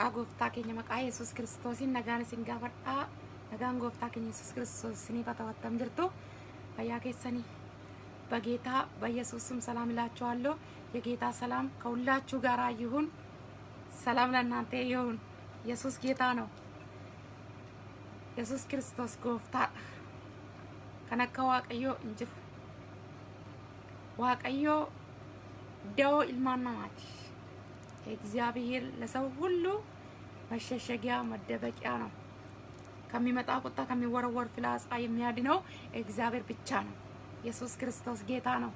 maqaa gooftaa keenya maqaa yesus kiristoosiin nagaan isin gaafadhaa nagaan gooftaa keenya yesus kiristoos isiniif haa ta'u jirtu fayyaa keessanii በጌታ በኢየሱስ ስም ሰላም እላችኋለሁ። የጌታ ሰላም ከሁላችሁ ጋር ይሁን። ሰላም ለእናንተ ይሁን። ኢየሱስ ጌታ ነው። ኢየሱስ ክርስቶስ ጎፍታ ከነከ ዋቀዮ እንጅሩ ዋቀዮ ደዎ ኢልማን ነማቲ እግዚአብሔር ለሰው ሁሉ መሸሸጊያ መደበቂያ ነው። ከሚመጣ ቁጣ ከሚወረወር ፍላጻ የሚያድነው እግዚአብሔር ብቻ ነው። ኢየሱስ ክርስቶስ ጌታ ነው።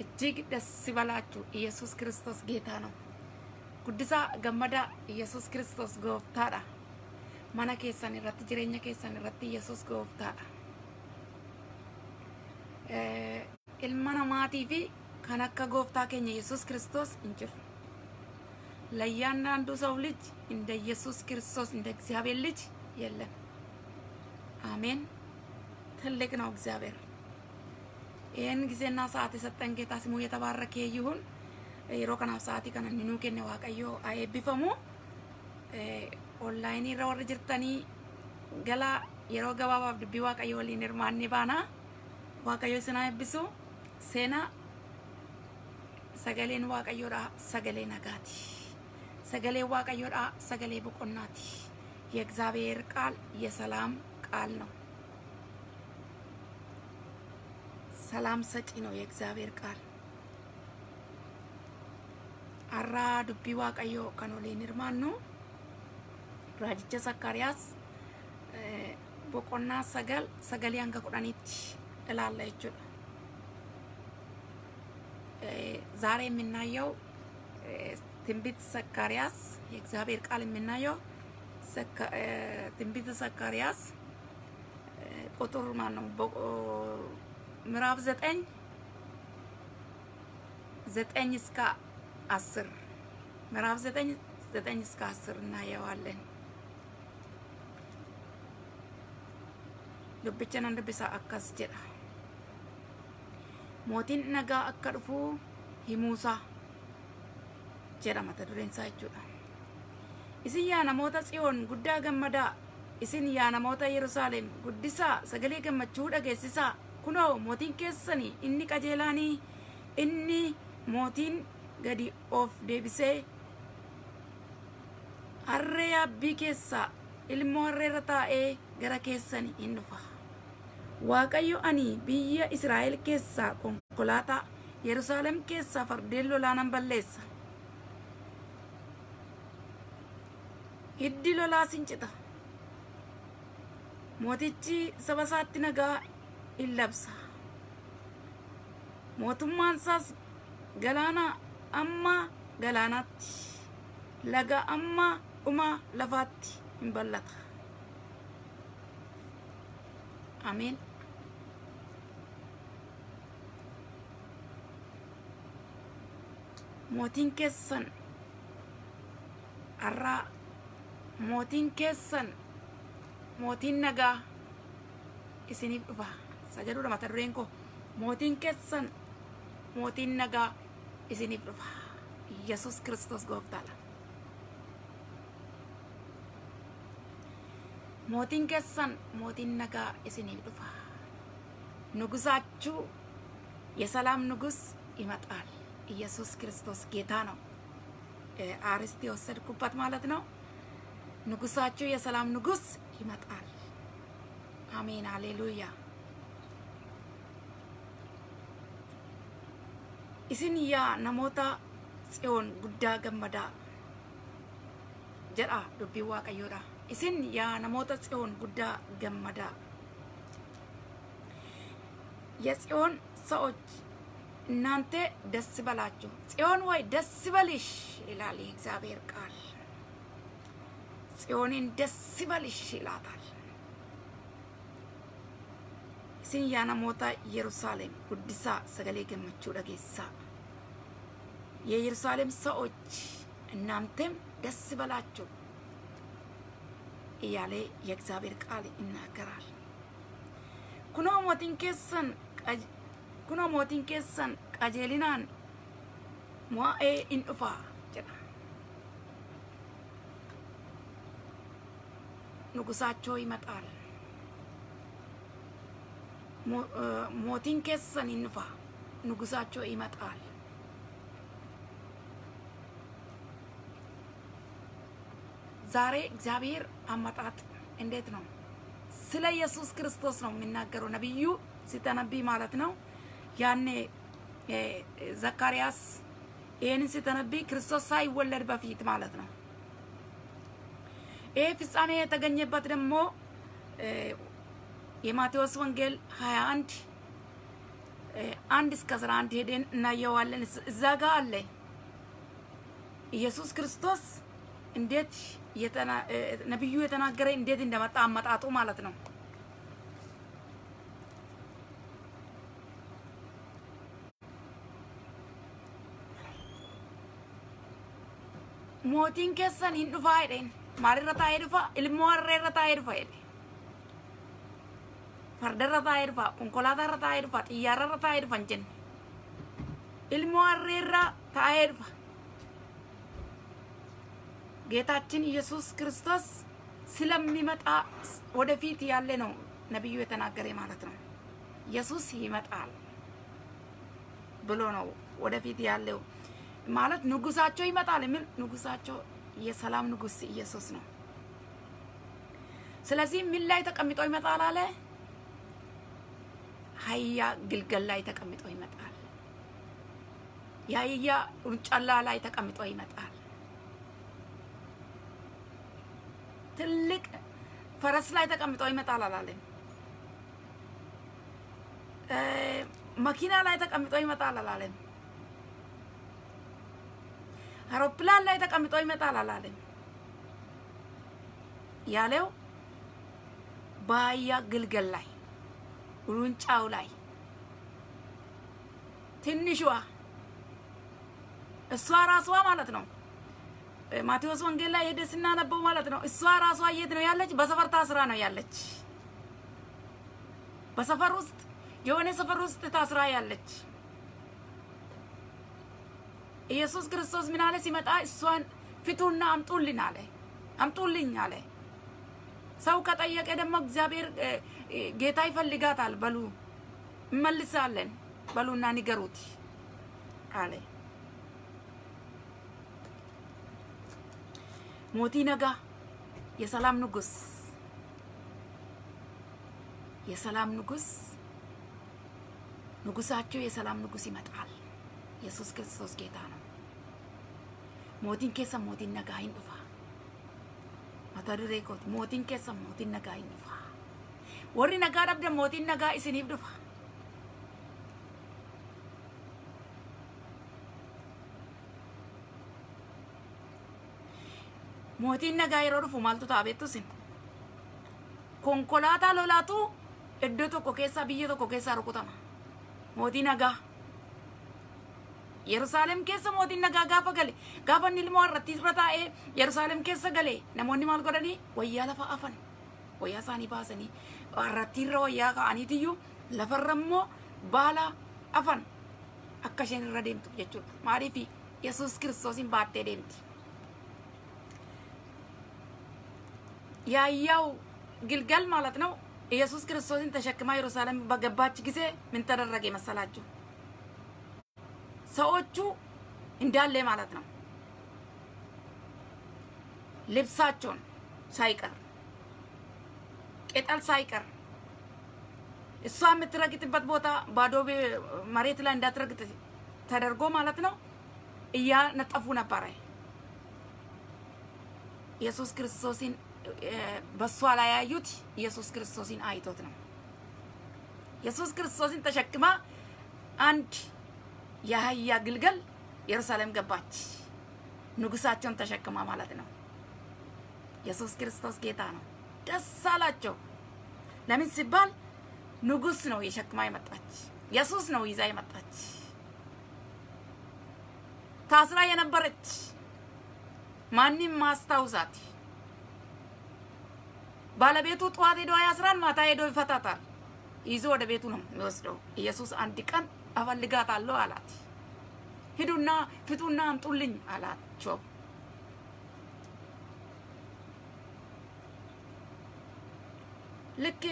እጅግ ደስ ይበላችሁ። ኢየሱስ ክርስቶስ ጌታ ነው። ጉድሳ ገመዳ ኢየሱስ ክርስቶስ ጎፍታadha. mana keessan irratti jireenya keessan irratti Yesus gooftaadha. Ilma namaatii fi kan akka gooftaa keenya Yesus. ለእያንዳንዱ ሰው ልጅ እንደ ኢየሱስ ክርስቶስ እንደ እግዚአብሔር ልጅ የለም። አሜን። ትልቅ ነው እግዚአብሔር። ይህን ጊዜና ሰዓት የሰጠን ጌታ ስሙ የተባረከ ይሁን። yeroo kanaaf sa'aatii kana inni nuu kenne waaqayyo haa eebbifamu. Onlaayinii irra warri jirtanii gala yeroo gabaabaaf dubbii waaqayyo waliin hirmaannee baana. Waaqayyo isin haa eebbisu. Seenaa sagaleen Sagaleen waaqayyoodha sagalee boqonnaati. የእግዚአብሔር ቃል የሰላም ቃል ነው። ሰላም ሰጪ ነው የእግዚአብሔር ቃል። አራ ዱቢ ዋቀዮ ወሊን hirmaannu raajicha sakkaariyaas boqonnaa sagal sagalee hanga kudhaniitti ilaalla jechuudha. የምናየው ትንቢት ዘካርያስ የእግዚአብሔር ቃል የምናየው ትንቢት ዘካርያስ ቁጥር ማን ነው? ምዕራፍ ዘጠኝ ዘጠኝ እስከ አስር ምዕራፍ ዘጠኝ ዘጠኝ እስከ አስር እናየዋለን። dubbicha nan dubbisa akkas jedha mootiin nagaa akka dhufu jedha mata dureen isaa jechuudha isin yaa namoota tsiyoon guddaa gammadaa isin yaa namoota yerusaalem guddisaa sagalee gammachuu dhageessisaa kunoo mootiin keessanii inni qajeelaanii inni mootiin gadi of deebisee harree yaabbii keessaa ilmoo harreerra taa'ee gara keessanii hin dhufa. Waaqayyo ani biyya Israa'el keessaa konkolaataa Yerusaalem keessaa fardeen lolaa nan balleessa. In labsa. Mootummaan isaas galaana amma galaanaatti laga amma dhuma lafaatti hin bal'ata. Ameen. Mootiin keessan har'aa mootiin keessan mootiin nagaa isiniif dhufa. Isa jedhudha mata dureen koo mootiin keessan mootiin nagaa isiniif dhufa. Yesus Kiristoos gooftaadha. mootiin keessan mootiin nagaa isiniif dhufa. ንጉሳችሁ የሰላም ንጉስ ይመጣል። ኢየሱስ ክርስቶስ ጌታ ነው። አርስት የወሰድኩበት ማለት ነው። ንጉሳችሁ የሰላም ንጉስ ይመጣል። አሜን፣ ሃሌሉያ። isin yaa namoota tsiyoon guddaa gammadaa jedha dubbiin waaqayyoodha. isin yaa namoota tsiyoon guddaa gammadaa የጽዮን ሰዎች እናንተ ደስ በላችሁ፣ ጽዮን ወይ ደስ በልሽ ይላል የእግዚአብሔር ቃል። ጽዮንን ደስ በልሽ ይላታል። isin namoota Yerusaalem guddisaa sagalee gammachuu dhageessaa የኢየሩሳሌም ሰዎች እናንተም ደስ በላችሁ እያለ የእግዚአብሔር ቃል ይናገራል። kunoo mootiin keessan kunoo mootiin keessan qajeelinaan mo'ee in dhufa jedha ንጉሳቸው ይመጣል። mootiin keessan in dhufa ንጉሳቸው ይመጣል። ዛሬ እግዚአብሔር አመጣጥ እንዴት ነው? ስለ ኢየሱስ ክርስቶስ ነው የሚናገረው ነቢዩ ሲተነብይ ማለት ነው። ያኔ ዘካርያስ ይህንን ሲተነብይ ክርስቶስ ሳይወለድ በፊት ማለት ነው። ይህ ፍጻሜ የተገኘበት ደግሞ የማቴዎስ ወንጌል 21 አንድ እስከ 11 ሄደን እናየዋለን። እዛ ጋ አለ ኢየሱስ ክርስቶስ እንዴት ነቢዩ የተናገረ እንዴት እንደመጣ አመጣጡ ማለት ነው። mootiin keessan hin dhufaa ilmoo harreerra taa'ee dhufa jedhe fardarra taa'ee dhufa konkolaatarra taa'ee dhufa xiyyaararra taa'ee dhufa hin jenne ilmoo harreerra taa'ee dhufa ጌታችን ኢየሱስ ክርስቶስ ስለሚመጣ ወደፊት ያለ ነው ነቢዩ የተናገረ ማለት ነው። ኢየሱስ ይመጣል ብሎ ነው ወደፊት ያለው ማለት ንጉሳቸው ይመጣል የሚል ንጉሳቸው የሰላም ንጉስ ኢየሱስ ነው። ስለዚህ ምን ላይ ተቀምጦ ይመጣል አለ? አህያ ግልገል ላይ ተቀምጦ ይመጣል። የአህያ ውርንጫላ ላይ ተቀምጦ ይመጣል። ትልቅ ፈረስ ላይ ተቀምጦ ይመጣል አላለም። መኪና ላይ ተቀምጦ ይመጣል አላለም። አውሮፕላን ላይ ተቀምጦ ይመጣል አላለም። ያለው በአህያ ግልገል ላይ ሩንጫው ላይ ትንሿ እሷ ራሷ ማለት ነው። ማቴዎስ ወንጌል ላይ ሄደ ስናነበው ማለት ነው። እሷ ራሷ የት ነው ያለች? በሰፈር ታስራ ነው ያለች። በሰፈር ውስጥ የሆነ ሰፈር ውስጥ ታስራ ያለች ኢየሱስ ክርስቶስ ምን አለ ሲመጣ? እሷን ፍቱና አምጡልን አለ። አምጡልኝ አለ። ሰው ከጠየቀ ደግሞ እግዚአብሔር ጌታ ይፈልጋታል በሉ እንመልሳለን በሉና ንገሩት አለ። ሞቲ ነጋ የሰላም ንጉስ የሰላም ንጉስ ንጉሳቸው የሰላም ንጉስ ይመጣል። ኢየሱስ ክርስቶስ ጌታ ነው። mootiin keessan mootiin nagaa hin dhufa mataa duree koot mootiin keessan mootiin nagaa hin dhufa warri nagaa dhabde mootiin nagaa isiniif dhufa mootiin nagaa yeroo dhufu maaltu ta'a beektu isin konkolaataa lolaatu iddoo tokko keessaa biyya tokko keessaa rukutama mootii nagaa Yerusaalem keessa mootiin nagaa gaafa gale gaafa inni ilmoo irratti irra taa'ee Yerusaalem keessa gale namoonni maal godhanii wayyaa lafa afan wayyaa isaanii baasanii irratti irra wayyaa ka'aniitiyyuu lafarra immoo baala afan akka isheen irra deemtu jechuudha. Maaliif Yesuus Kiristoosin baattee deemti. ያያው ግልገል ማለት ነው። ኢየሱስ ክርስቶስን ተሸክማ ኢየሩሳሌም በገባች ጊዜ ምን ተደረገ መሰላችሁ? ሰዎቹ እንዳለ ማለት ነው ልብሳቸውን ሳይቀር ቅጠል ሳይቀር እሷ የምትረግጥበት ቦታ ባዶ መሬት ላይ እንዳትረግጥ ተደርጎ ማለት ነው እያነጠፉ ነበረ። ኢየሱስ ክርስቶስን በእሷ ላይ ያዩት ኢየሱስ ክርስቶስን አይቶት ነው። ኢየሱስ ክርስቶስን ተሸክማ አንድ የአህያ ግልገል ኢየሩሳሌም ገባች። ንጉሳቸውን ተሸክማ ማለት ነው። ኢየሱስ ክርስቶስ ጌታ ነው። ደስ አላቸው። ለምን ሲባል ንጉስ ነው የሸክማ የመጣች ኢየሱስ ነው ይዛ የመጣች ታስራ የነበረች ማንም ማስታውሳት ባለቤቱ ጠዋት ሄዶ ያስራል፣ ማታ ሄዶ ይፈታታል። ይዞ ወደ ቤቱ ነው የሚወስደው። ኢየሱስ አንድ ቀን እፈልጋታለሁ አላት። ሂዱና ፍቱና አምጡልኝ አላቸው። ልክ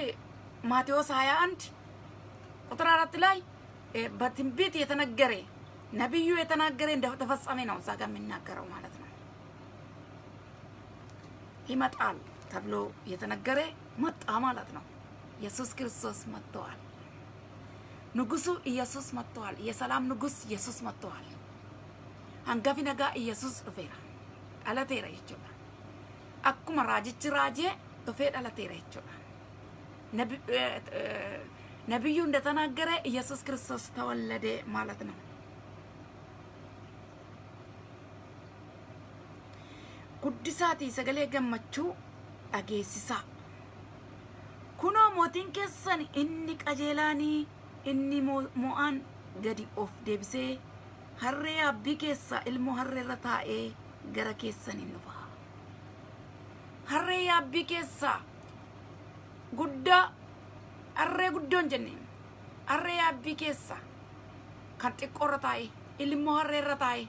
ማቴዎስ 21 ቁጥር አራት ላይ በትንቢት የተነገረ ነቢዩ የተናገረ እንደተፈጸመ ነው እዛ ጋር የሚናገረው ማለት ነው። ይመጣል ተብሎ የተነገረ መጣ ማለት ነው። ኢየሱስ ክርስቶስ መጥተዋል። ንጉሱ ኢየሱስ መጥተዋል። የሰላም ንጉስ ኢየሱስ መጥተዋል። አንጋፊ ነጋ ኢየሱስ ዱፌራ dhalateera jechuudha. Akkuma raajichi raajee dhufee dhalateera jechuudha. ነቢዩ እንደተናገረ ኢየሱስ ክርስቶስ ተወለደ ማለት ነው። guddisaati sagalee gammachuu dhageessisaa. Kunoo mootiin keessan inni qajeelaanii inni mo'aan gadi of deebisee harree yaabbii keessa ilmoo harreerra taa'ee gara keessan hin dhufa. Harree yaabbii keessa guddaa harree guddoon jenne harree yaabbii keessa kan xiqqoorra taa'e ilmoo harreerra taa'e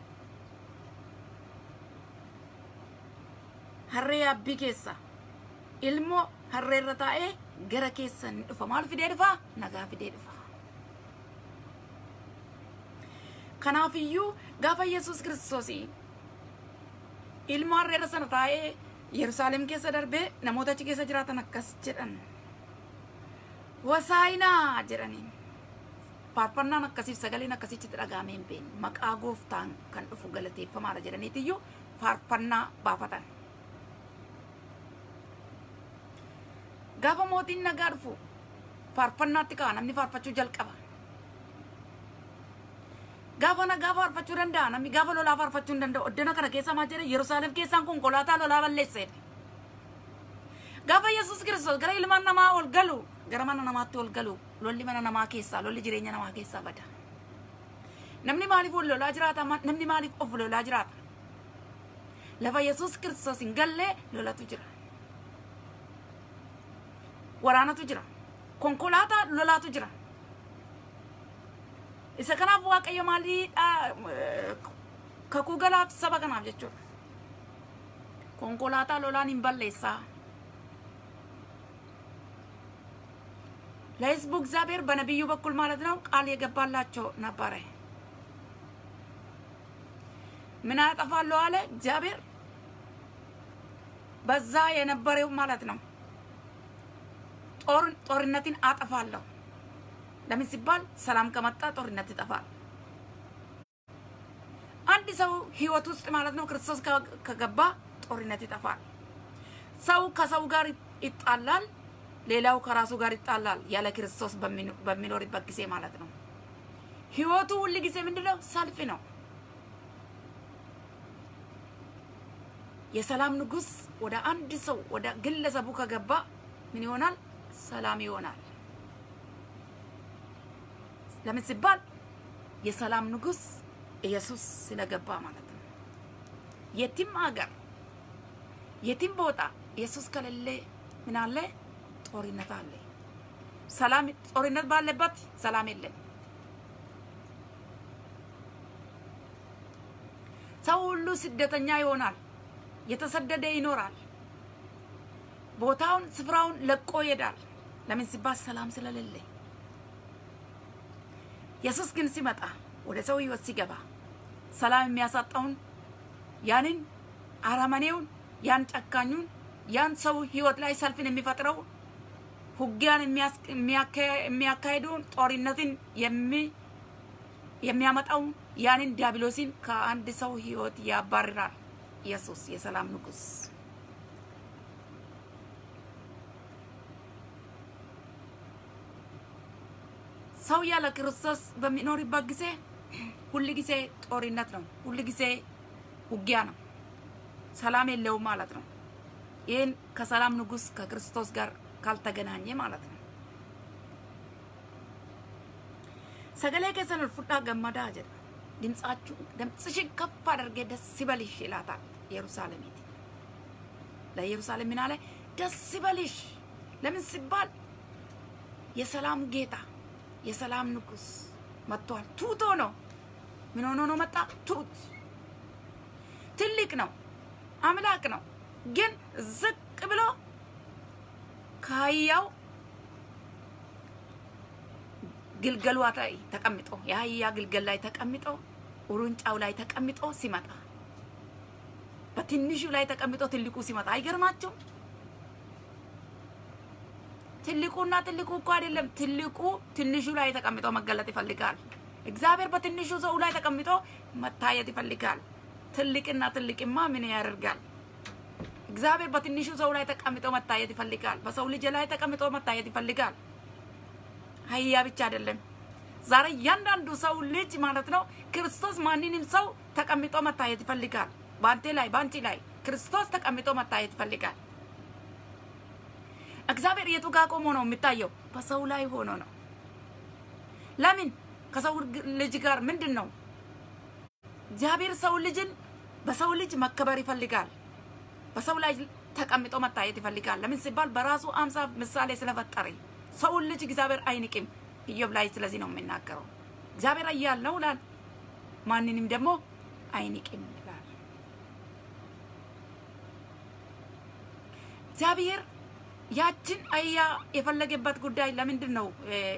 harree yaabbii keessa ilmoo harreerra taa'ee gara keessan dhufa maal fidee dhufa nagaa fidee dhufa. Kanaafiyyuu gaafa Yesuus Kiristoos ilmoo harreerra sana taa'ee Yerusaalem keessa darbee namoota achi keessa jiraatan akkas jedhan. Wasaayinaa jedhaniin. Faarfannaan akkasiif sagaleen akkasitti dhagaamee hin beekne maqaa gooftaan kan dhufu galateeffamaadha jedhaniitiyyuu faarfannaa baafatan. Gaafa mootiin nagaa dhufu faarfannaatti ka'a namni faarfachuu jalqaba. Gaafa nagaa faarfachuu danda'a namni gaafa lolaa faarfachuu hin danda'u. Iddoo kana keessa maal jedhe Yerusaalem keessaan konkolaataa lolaa balleesseedha. Gaafa Yesuus Kiristoos gara ilmaan namaa ol galu gara mana namaatti ol galu lolli mana namaa keessaa lolli jireenya namaa keessaa bada. Namni maaliif ol lolaa jiraata? Namni maaliif of lolaa jiraata? Lafa Yesuus Kiristoos hin gallee lolatu jira. Waraanatu jira. Konkolaataa lolaatu jira. Isa kanaaf Waaqayyo maaliidha kakuu galaaf saba kanaaf jechuudha. Konkolaataa lolaan hin balleessaa. ለህዝቡ እግዚአብሔር በነቢዩ በኩል ማለት ነው ቃል የገባላቸው ነበረ። ምን አጠፋለሁ አለ እግዚአብሔር። በዛ የነበረው ማለት ነው ጦር ጦርነትን አጠፋለሁ። ለምን ሲባል ሰላም ከመጣ ጦርነት ይጠፋል። አንድ ሰው ህይወት ውስጥ ማለት ነው ክርስቶስ ከገባ ጦርነት ይጠፋል። ሰው ከሰው ጋር ይጣላል። ሌላው ከራሱ ጋር ይጣላል። ያለ ክርስቶስ በሚኖርበት ጊዜ ማለት ነው። ህይወቱ ሁል ጊዜ ምንድነው? ሰልፍ ነው። የሰላም ንጉስ ወደ አንድ ሰው ወደ ግለሰቡ ከገባ ምን ይሆናል? ሰላም ይሆናል። ለምን ሲባል የሰላም ንጉስ ኢየሱስ ስለገባ ማለት ነው። የትም ሀገር የትም ቦታ ኢየሱስ ከሌለ ምን አለ? ጦርነት አለ። ሰላም ጦርነት ባለበት ሰላም የለም። ሰው ሁሉ ስደተኛ ይሆናል። የተሰደደ ይኖራል። ቦታውን ስፍራውን ለቆ ይሄዳል። ለምን ሲባል ሰላም ስለሌለ። ኢየሱስ ግን ሲመጣ ወደ ሰው ህይወት ሲገባ ሰላም የሚያሳጣውን ያንን አረመኔውን ያን ጨካኙን ያን ሰው ህይወት ላይ ሰልፍን የሚፈጥረው ውጊያን የሚያካሄደውን ጦርነትን የሚያመጣው ያንን ዲያብሎስን ከአንድ ሰው ህይወት ያባርራል። ኢየሱስ የሰላም ንጉስ ሰው ያለ ክርስቶስ በሚኖርበት ጊዜ ሁል ጊዜ ጦርነት ነው። ሁል ጊዜ ውጊያ ነው። ሰላም የለውም ማለት ነው። ይህን ከሰላም ንጉስ ከክርስቶስ ጋር ካልተገናኘ ማለት ነው። ሰገሌ ol fudhaa gammadaa jedha ድምጻችሁ ድምፅሽን ከፍ አድርጌ ደስ ይበልሽ ይላታል ኢየሩሳሌሚት ለኢየሩሳሌም ምን አለ ደስ ይበልሽ ለምን ሲባል የሰላም ጌታ የሰላም ንጉስ መጥቷል። ቱት ሆኖ ምን ሆኖ ነው መጣ? ቱት ትልቅ ነው፣ አምላክ ነው። ግን ዝቅ ብሎ ከአህያው ግልገሏ ላይ ተቀምጦ የአህያ ግልገል ላይ ተቀምጦ ውርንጫው ላይ ተቀምጦ ሲመጣ በትንሹ ላይ ተቀምጦ ትልቁ ሲመጣ አይገርማችሁም? ትልቁና ትልቁ እኮ አይደለም። ትልቁ ትንሹ ላይ ተቀምጦ መገለጥ ይፈልጋል። እግዚአብሔር በትንሹ ሰው ላይ ተቀምጦ መታየት ይፈልጋል። ትልቅና ትልቅማ ምን ያደርጋል? እግዚአብሔር በትንሹ ሰው ላይ ተቀምጦ መታየት ይፈልጋል። በሰው ልጅ ላይ ተቀምጦ መታየት ይፈልጋል። አህያ ብቻ አይደለም። ዛሬ እያንዳንዱ ሰው ልጅ ማለት ነው ክርስቶስ ማንንም ሰው ተቀምጦ መታየት ይፈልጋል። በአንቴ ላይ በአንቺ ላይ ክርስቶስ ተቀምጦ መታየት ይፈልጋል። እግዚአብሔር የቱ ጋር ቆሞ ነው የሚታየው? በሰው ላይ ሆኖ ነው። ለምን? ከሰው ልጅ ጋር ምንድን ነው? እግዚአብሔር ሰው ልጅን በሰው ልጅ መከበር ይፈልጋል። በሰው ላይ ተቀምጦ መታየት ይፈልጋል። ለምን ሲባል በራሱ አምሳ ምሳሌ ስለፈጠረ ሰውን ልጅ እግዚአብሔር አይንቅም። ኢዮብ ላይ ስለዚህ ነው የሚናገረው። እግዚአብሔር ኃያል ነው ይላል፣ ማንንም ደግሞ አይንቅም ይላል። እግዚአብሔር ያችን አህያ የፈለገበት ጉዳይ ለምንድን ነው?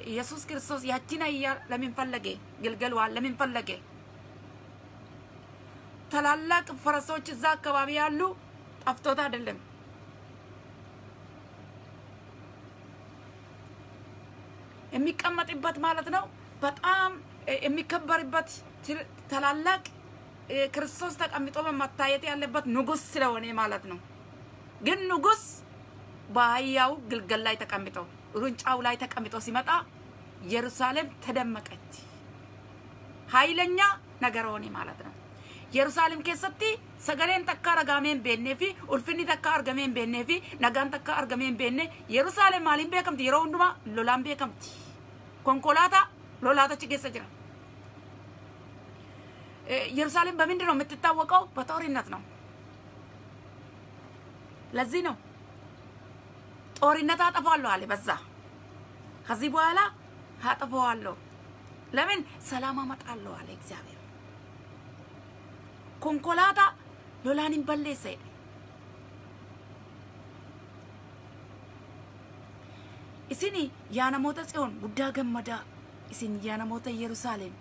ኢየሱስ ክርስቶስ ያችን አህያ ለምን ፈለገ? ግልገሏን ለምን ፈለገ? ታላላቅ ፈረሶች እዛ አካባቢ ያሉ ጠፍቶት አይደለም። የሚቀመጥበት ማለት ነው። በጣም የሚከበርበት ታላላቅ ክርስቶስ ተቀምጦ መታየት ያለበት ንጉስ ስለሆነ ማለት ነው። ግን ንጉስ በአህያው ግልገል ላይ ተቀምጦ ሩንጫው ላይ ተቀምጦ ሲመጣ ኢየሩሳሌም ተደመቀች። ኃይለኛ ነገር ሆነ ማለት ነው። ኢየሩሳሌም argamee hin beeknee fi ulfinni takka argamee hin beeknee fi nagaan takka argamee hin beekne Yerusaalem maaliin beekamti? Yeroo hundumaa lolaan beekamti. Konkolaataa lolaatachi keessa jira. ኢየሩሳሌም በምንድን ነው የምትታወቀው? በጦርነት ነው። ለዚህ ነው ጦርነት አጠፋለሁ አለ በዛ። ከዚህ በኋላ አጠፋዋለሁ። ለምን? ሰላም አመጣለሁ አለ እግዚአብሔር። ኮንኮላታ ሎላን በሌሰ namoota tsiyoon guddaa gammadaa isin yaa namoota yerusaalem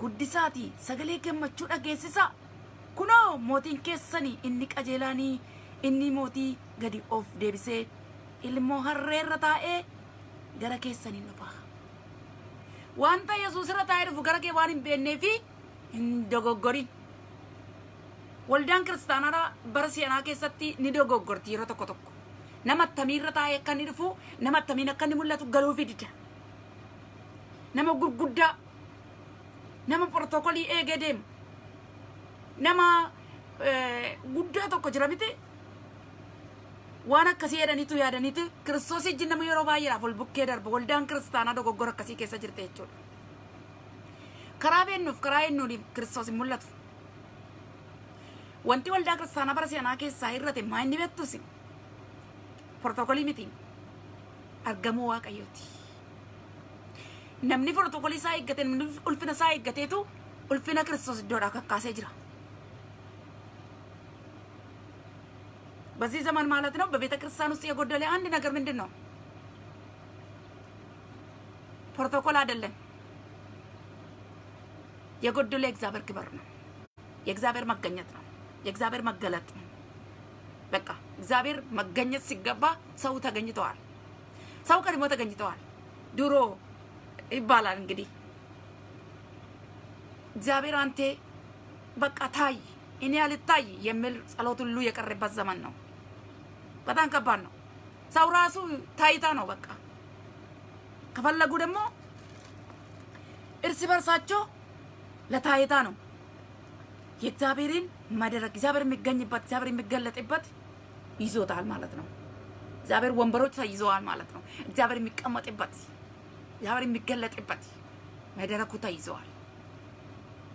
guddisaatii sagalee gammachuu dhageessisaa kunoo mootiin keessanii inni qajeelaanii inni mootii gadi of deebisee ilmoo harreerra taa'ee gara keessanii dhufa wanta yesuus irra taa'ee dhufu gara kee waan hin beennee fi hin dogoggorin waldaan kiristaanaa bara seenaa keessatti ni dogoggorti yeroo tokko tokko nama attamiirra taa'ee akka inni dhufu nama attamiin akka inni mul'atu galuufi dida nama gurguddaa nama portokolii eegee deemu nama guddaa tokko jira miti waan akkasii jedhaniitu yaadaniiti kiristoos ijji nama yeroo baay'eedhaaf ol bukkee darba waldaan kiristaanaa dogoggora akkasii keessa jirte jechuudha karaa beennuuf karaa eenyuun kiristoos hin mul'atu wanti waldaa kiristaanaa bara seenaa keessaa irrate maa inni beektus portokolii miti argamuu waaqayyooti. Namni portokolii isaa eeggate namni ulfina isaa eeggateetu ulfina kiristoos iddoodhaa kakkaasee jira. በዚህ ዘመን ማለት ነው በቤተ ክርስቲያን ውስጥ የጎደለ አንድ ነገር ምንድን ነው? ፕሮቶኮል አይደለም። የጎደለ የእግዚአብሔር ክብር ነው። የእግዚአብሔር መገኘት ነው። የእግዚአብሔር መገለጥ ነው። በቃ እግዚአብሔር መገኘት ሲገባ ሰው ተገኝተዋል። ሰው ቀድሞ ተገኝተዋል። ድሮ ይባላል እንግዲህ እግዚአብሔር አንቴ በቃ ታይ እኔ አልታይ የሚል ጸሎት ሁሉ የቀረበት ዘመን ነው። በጣም ከባድ ነው። ሰው ራሱ ታይታ ነው በቃ። ከፈለጉ ደግሞ እርስ በርሳቸው ለታይታ ነው። የእግዚአብሔርን መድረክ እግዚአብሔር የሚገኝበት እግዚአብሔር የሚገለጥበት ይዞታል ማለት ነው። እግዚአብሔር ወንበሮች ተይዘዋል ማለት ነው። እግዚአብሔር የሚቀመጥበት እግዚአብሔር የሚገለጥበት መድረኩ ተይዘዋል።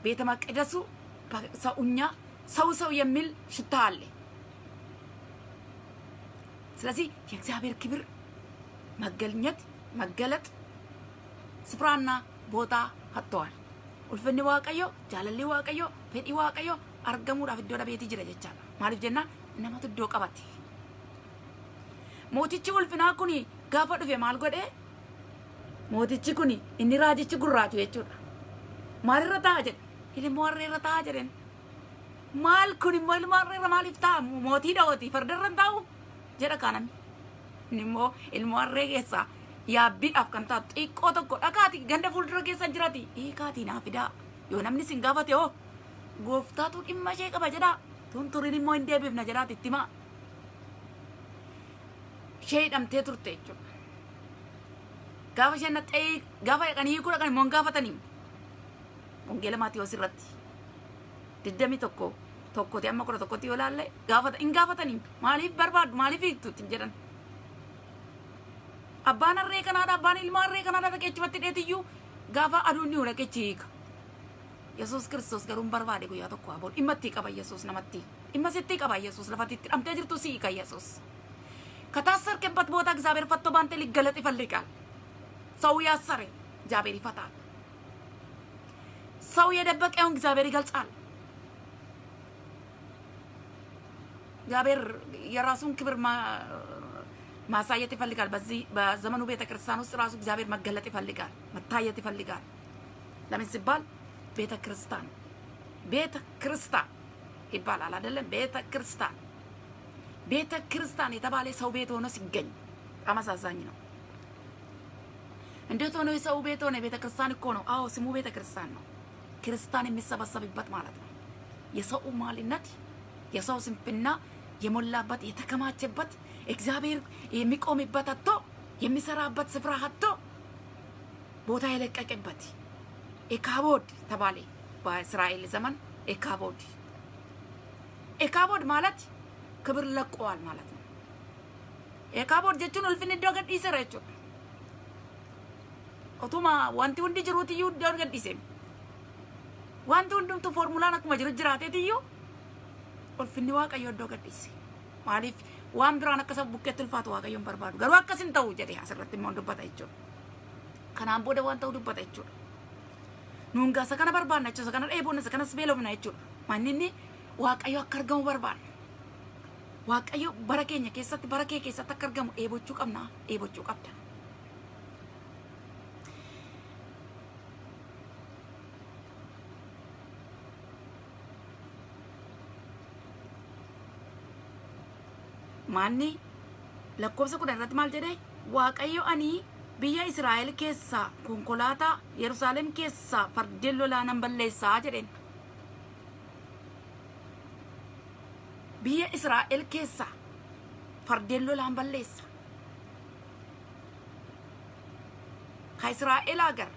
ቤተ መቅደሱ ሰውኛ ሰው ሰው የሚል ሽታ አለ። ስለዚህ የእግዚአብሔር ክብር መገኘት መገለጥ ስፍራና ቦታ አጥተዋል። waaqayyo jaalalli waaqayyo fedhii waaqayyo argamuudhaaf iddoo dhabeetii jira jechaadha maaliif jennaan namatu iddoo qabate mootichi ulfinaa kun gaafa dhufe maal godhe mootichi kun inni raajichi gurraachu jechuudha maalirra ta'a jedhe ilmoo harreerra ta'a jedhen maal kun immoo ilmoo harreerra maaliif ta'a mootii dhawoti fardarra hin taa'u jedha kanami inni immoo ilmoo harree keessaa yaabbiidhaaf kan taatu xiqqoo tokko dhakaati ganda fuuldura keessa jiraati hiikaatii naa fidaa yoo namni sin gaafate hoo gooftaatu dhimma ishee qaba jedhaa tun turin immoo hin deebifna jedhaati itti himaa ishee hidhamtee turte jechuudha gaafa isheen naxxee gaafa dhaqanii hiikuu dhaqan immoo hin gaafatanii wangeela maatiyoos irratti digdamii tokko tokkoti amma kudha tokkotti yoo laalle gaafata hin gaafatanii maaliif barbaaddu maaliif hiiktu ittiin jedhan abbaan harree kanaadha abbaan ilmaa harree kanaadha dhaqeechifatti dheetiyyuu gaafa aduun ni dhaqeechi hiika yesus kristos garuu hin barbaade guyyaa tokko aboon dhimma itti qaba yesus namatti dhimma sitti qaba yesus lafatti itti dhamtee jirtu si hiika yesus ከታሰርክበት ቦታ እግዚአብሔር ፈቶ ባንተ ሊገለጥ ይፈልጋል። ሰው ያሰረ እግዚአብሔር ይፈታል። ሰው የደበቀውን እግዚአብሔር ይገልጻል። እግዚአብሔር የራሱን ክብር ማሳየት ይፈልጋል። በዚህ በዘመኑ ቤተ ክርስቲያን ውስጥ ራሱ እግዚአብሔር መገለጥ ይፈልጋል፣ መታየት ይፈልጋል። ለምን ሲባል ቤተ ክርስቲያን ቤተ ክርስቲያን ይባላል አይደለም? ቤተ ክርስቲያን ቤተ ክርስቲያን የተባለ ሰው ቤት ሆኖ ሲገኝ በጣም አሳዛኝ ነው። እንዴት ሆኖ የሰው ቤት ሆነ? ቤተ ክርስቲያን እኮ ነው። አዎ ስሙ ቤተ ክርስቲያን ነው። ክርስቲያን የሚሰበሰብበት ማለት ነው። የሰው ማንነት የሰው ስንፍና የሞላበት የተከማቸበት እግዚአብሔር የሚቆምበት አጥቶ የሚሰራበት ስፍራ አጥቶ ቦታ የለቀቀበት ኤካቦድ ተባለ። በእስራኤል ዘመን ኤካቦድ ኤካቦድ ማለት ክብር ለቀዋል ማለት ነው። ኤካቦድ ጀቹን ulfinni iddoo gadhiiseera jechuudha. Otuma wanti hundi jiruutiyyuu iddoo gadhiise. Wanti hundumtu foormulaan akkuma jiru jiraateetiyyuu ulfinni waaqayyo iddoo gadhiise. Maaliif waan biraan akka saba bukkeetti ulfaatu waaqayyoon barbaadu. Garuu akkas ta'u jedhee asirratti immoo dubbata jechuudha. Kanaan booda waan ta'u dubbata jechuudha. Nuun gaasa kana barbaanna jechuudha. Kana dheeboonna isa kanas beelofna jechuudha. Manni inni waaqayyo akka argamu barbaanna. Waaqayyo bara keenya keessatti bara kee keessatti akka argamu dheebochuu qabna dheebochuu qabda. Maanni lakkoofsa kudhan irratti maal jedhee Waaqayyo ani biyya Israa'el keessaa konkolaataa Yerusaalem keessaa fardeen lolaa nan balleessaa jedheen. biyya Israa'el keessaa fardeen lolaan balleessa. ከእስራኤል ሀገር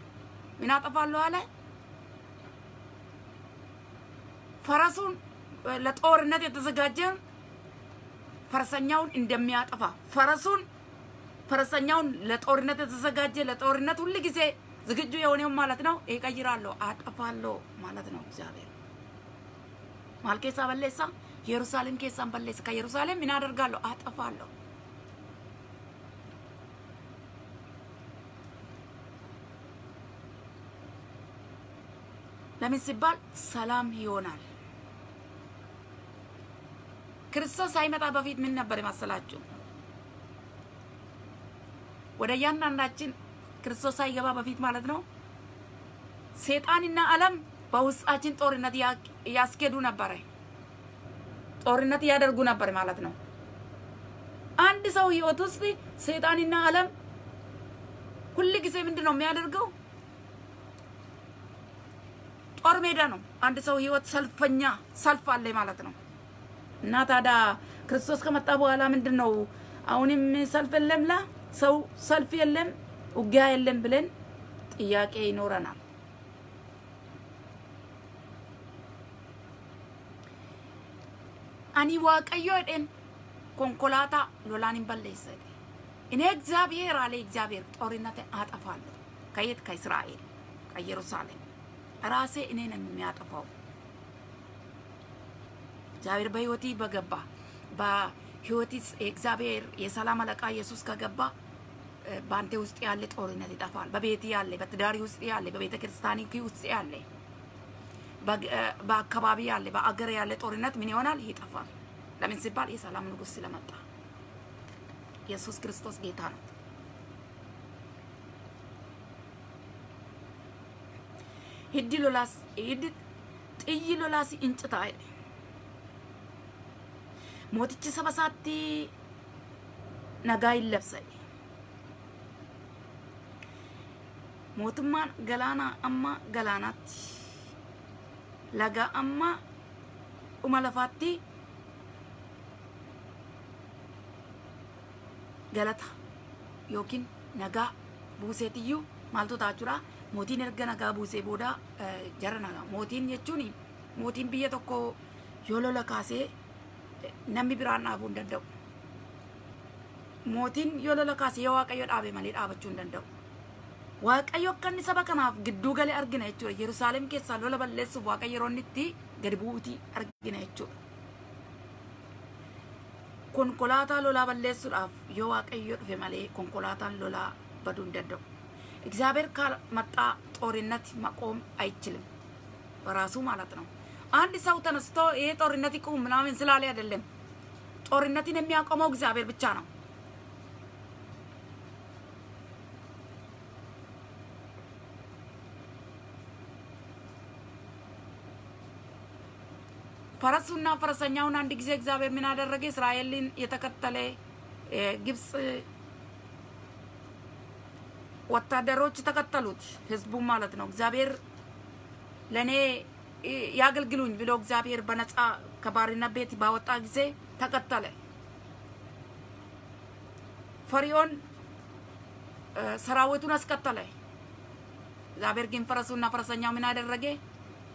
ምን አጠፋለሁ አለ? ፈረሱን ለጦርነት የተዘጋጀን ፈረሰኛውን እንደሚያጠፋ ፈረሱን ፈረሰኛውን ለጦርነት የተዘጋጀ ለጦርነት ሁል ጊዜ ዝግጁ የሆነው ማለት ነው። ይቀይራለሁ፣ አጠፋለሁ ማለት ነው። እግዚአብሔር ማልኬሳ በሌሳ ኢየሩሳሌም ኬሳን በሌሳ ከኢየሩሳሌም ምን አደርጋለሁ? አጠፋለሁ። ለምን ሲባል ሰላም ይሆናል። ክርስቶስ ሳይመጣ በፊት ምን ነበር የመሰላችሁ? ወደ እያንዳንዳችን ክርስቶስ ሳይገባ በፊት ማለት ነው ሴጣንና ዓለም በውስጣችን ጦርነት ያስኬዱ ነበረ። ጦርነት እያደርጉ ነበር ማለት ነው። አንድ ሰው ህይወት ውስጥ ሰይጣንና ዓለም ሁል ጊዜ ምንድን ነው የሚያደርገው? ጦር ሜዳ ነው። አንድ ሰው ህይወት ሰልፈኛ ሰልፍ አለ ማለት ነው። እና ታዲያ ክርስቶስ ከመጣ በኋላ ምንድን ነው አሁንም ሰልፍ የለም ላ ሰው ሰልፍ የለም ውጊያ የለም ብለን ጥያቄ ይኖረናል። አኒ ዋቀዮ ሄደን ኮንኮላታ ሎላንን በለይሰ እኔ እግዚአብሔር አለ እግዚአብሔር ጦርነትን አጠፋለሁ። ከየት ከእስራኤል ከኢየሩሳሌም ራሴ እኔ ነኝ የሚያጠፋው። እግዚአብሔር በህይወቲ በገባ በህይወቲ እግዚአብሔር የሰላም አለቃ ኢየሱስ ከገባ በአንተ ውስጥ ያለ ጦርነት ይጠፋል። በቤት ያለ፣ በትዳሪ ውስጥ ያለ፣ በቤተ ክርስቲያን ውስጥ ያለ፣ በአካባቢ ያለ፣ በአገር ያለ ጦርነት ምን ይሆናል? ይጠፋል። ለምን ሲባል የሰላም ንጉስ ስለመጣ ኢየሱስ ክርስቶስ ጌታ ነው። lolaas hiddi xiyyi lolaas in citaa jedhe mootichi saba isaatti nagaa hin labsa jedhe mootummaan galaanaa amma galaanaatti laga amma dhuma lafaatti galata yookiin nagaa buuseetiyyuu maaltu ta'a jira mootiin erga nagaa buusee booda jara nagaa mootiin jechuun mootiin biyya tokko yoo lola kaasee namni biraan dhaabuu hin danda'u mootiin yoo lola kaasee yoo waaqayyo dhaabe malee dhaabachuu hin danda'u waaqayyo akka inni saba kanaaf gidduu galee argina jechuudha yerusaalem keessaa lola balleessuuf waaqayyo yeroo inni itti gadi bu'uutii argina jechuudha konkolaataa lolaa balleessuudhaaf yoo waaqayyo dhufe malee konkolaataan lolaa baduu hin danda'u እግዚአብሔር ካልመጣ ጦርነት መቆም አይችልም በራሱ ማለት ነው። አንድ ሰው ተነስቶ ይሄ ጦርነት ይቁም ምናምን ስላለ አይደለም። ጦርነትን የሚያቆመው እግዚአብሔር ብቻ ነው። ፈረሱና ፈረሰኛውን አንድ ጊዜ እግዚአብሔር ምን አደረገ? እስራኤልን የተከተለ ግብፅ ወታደሮች ተከተሉት፣ ህዝቡ ማለት ነው። እግዚአብሔር ለእኔ ያገልግሉኝ ብሎ እግዚአብሔር በነፃ ከባርነት ቤት ባወጣ ጊዜ ተከተለ። ፈርዖን ሰራዊቱን አስከተለ። እግዚአብሔር ግን ፈረሱና ፈረሰኛው ምን አደረገ?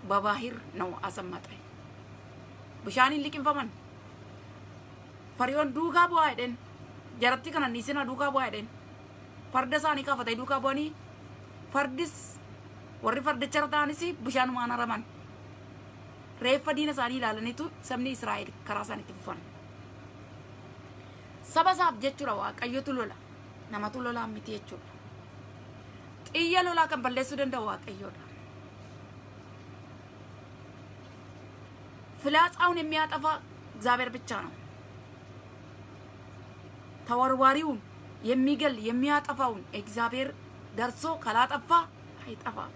በባህር ነው አሰመጠ። ብሻኒን ሊቅንፈመን ፈርዖን ዱካ ቡአ ሄደን ጀረቲ ከነ ኒስና ዱካ ቡአ ሄደን farda isaanii kaafatee duukaa bu'anii fardis warri fardicha ta'anis bishaanumaan haraman ilaalaniitu sabni Israa'el karaa isaaniitti fufan. Saba isaaf jechuudha waaqayyotu lola namatu lolaa miti jechuudha. Xiyya lolaa kan balleessuu danda'u waaqayyoodha. ፍላጻውን የሚያጠፋ እግዚአብሔር ብቻ ነው። ተወርዋሪውን የሚገል የሚያጠፋውን እግዚአብሔር ደርሶ ካላጠፋ አይጠፋም።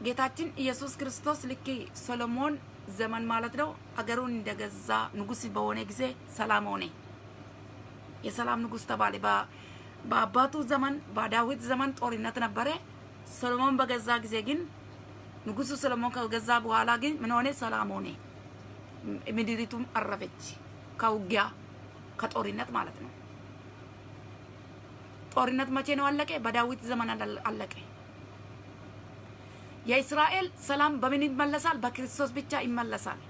ጌታችን ኢየሱስ ክርስቶስ ልክ ሰሎሞን ዘመን ማለት ነው አገሩን እንደገዛ ንጉስ በሆነ ጊዜ ሰላም ሆነ። የሰላም ንጉስ ተባለ። በአባቱ ዘመን በዳዊት ዘመን ጦርነት ነበረ። ሰሎሞን በገዛ ጊዜ ግን ንጉሱ ሰሎሞን ከገዛ በኋላ ግን ምን ሆነ? ሰላም ሆነ። ምድሪቱም አረፈች ከውጊያ ከጦርነት ማለት ነው። ጦርነት መቼ ነው አለቀ? በዳዊት ዘመን አለቀ። የእስራኤል ሰላም በምን ይመለሳል? በክርስቶስ ብቻ ይመለሳል።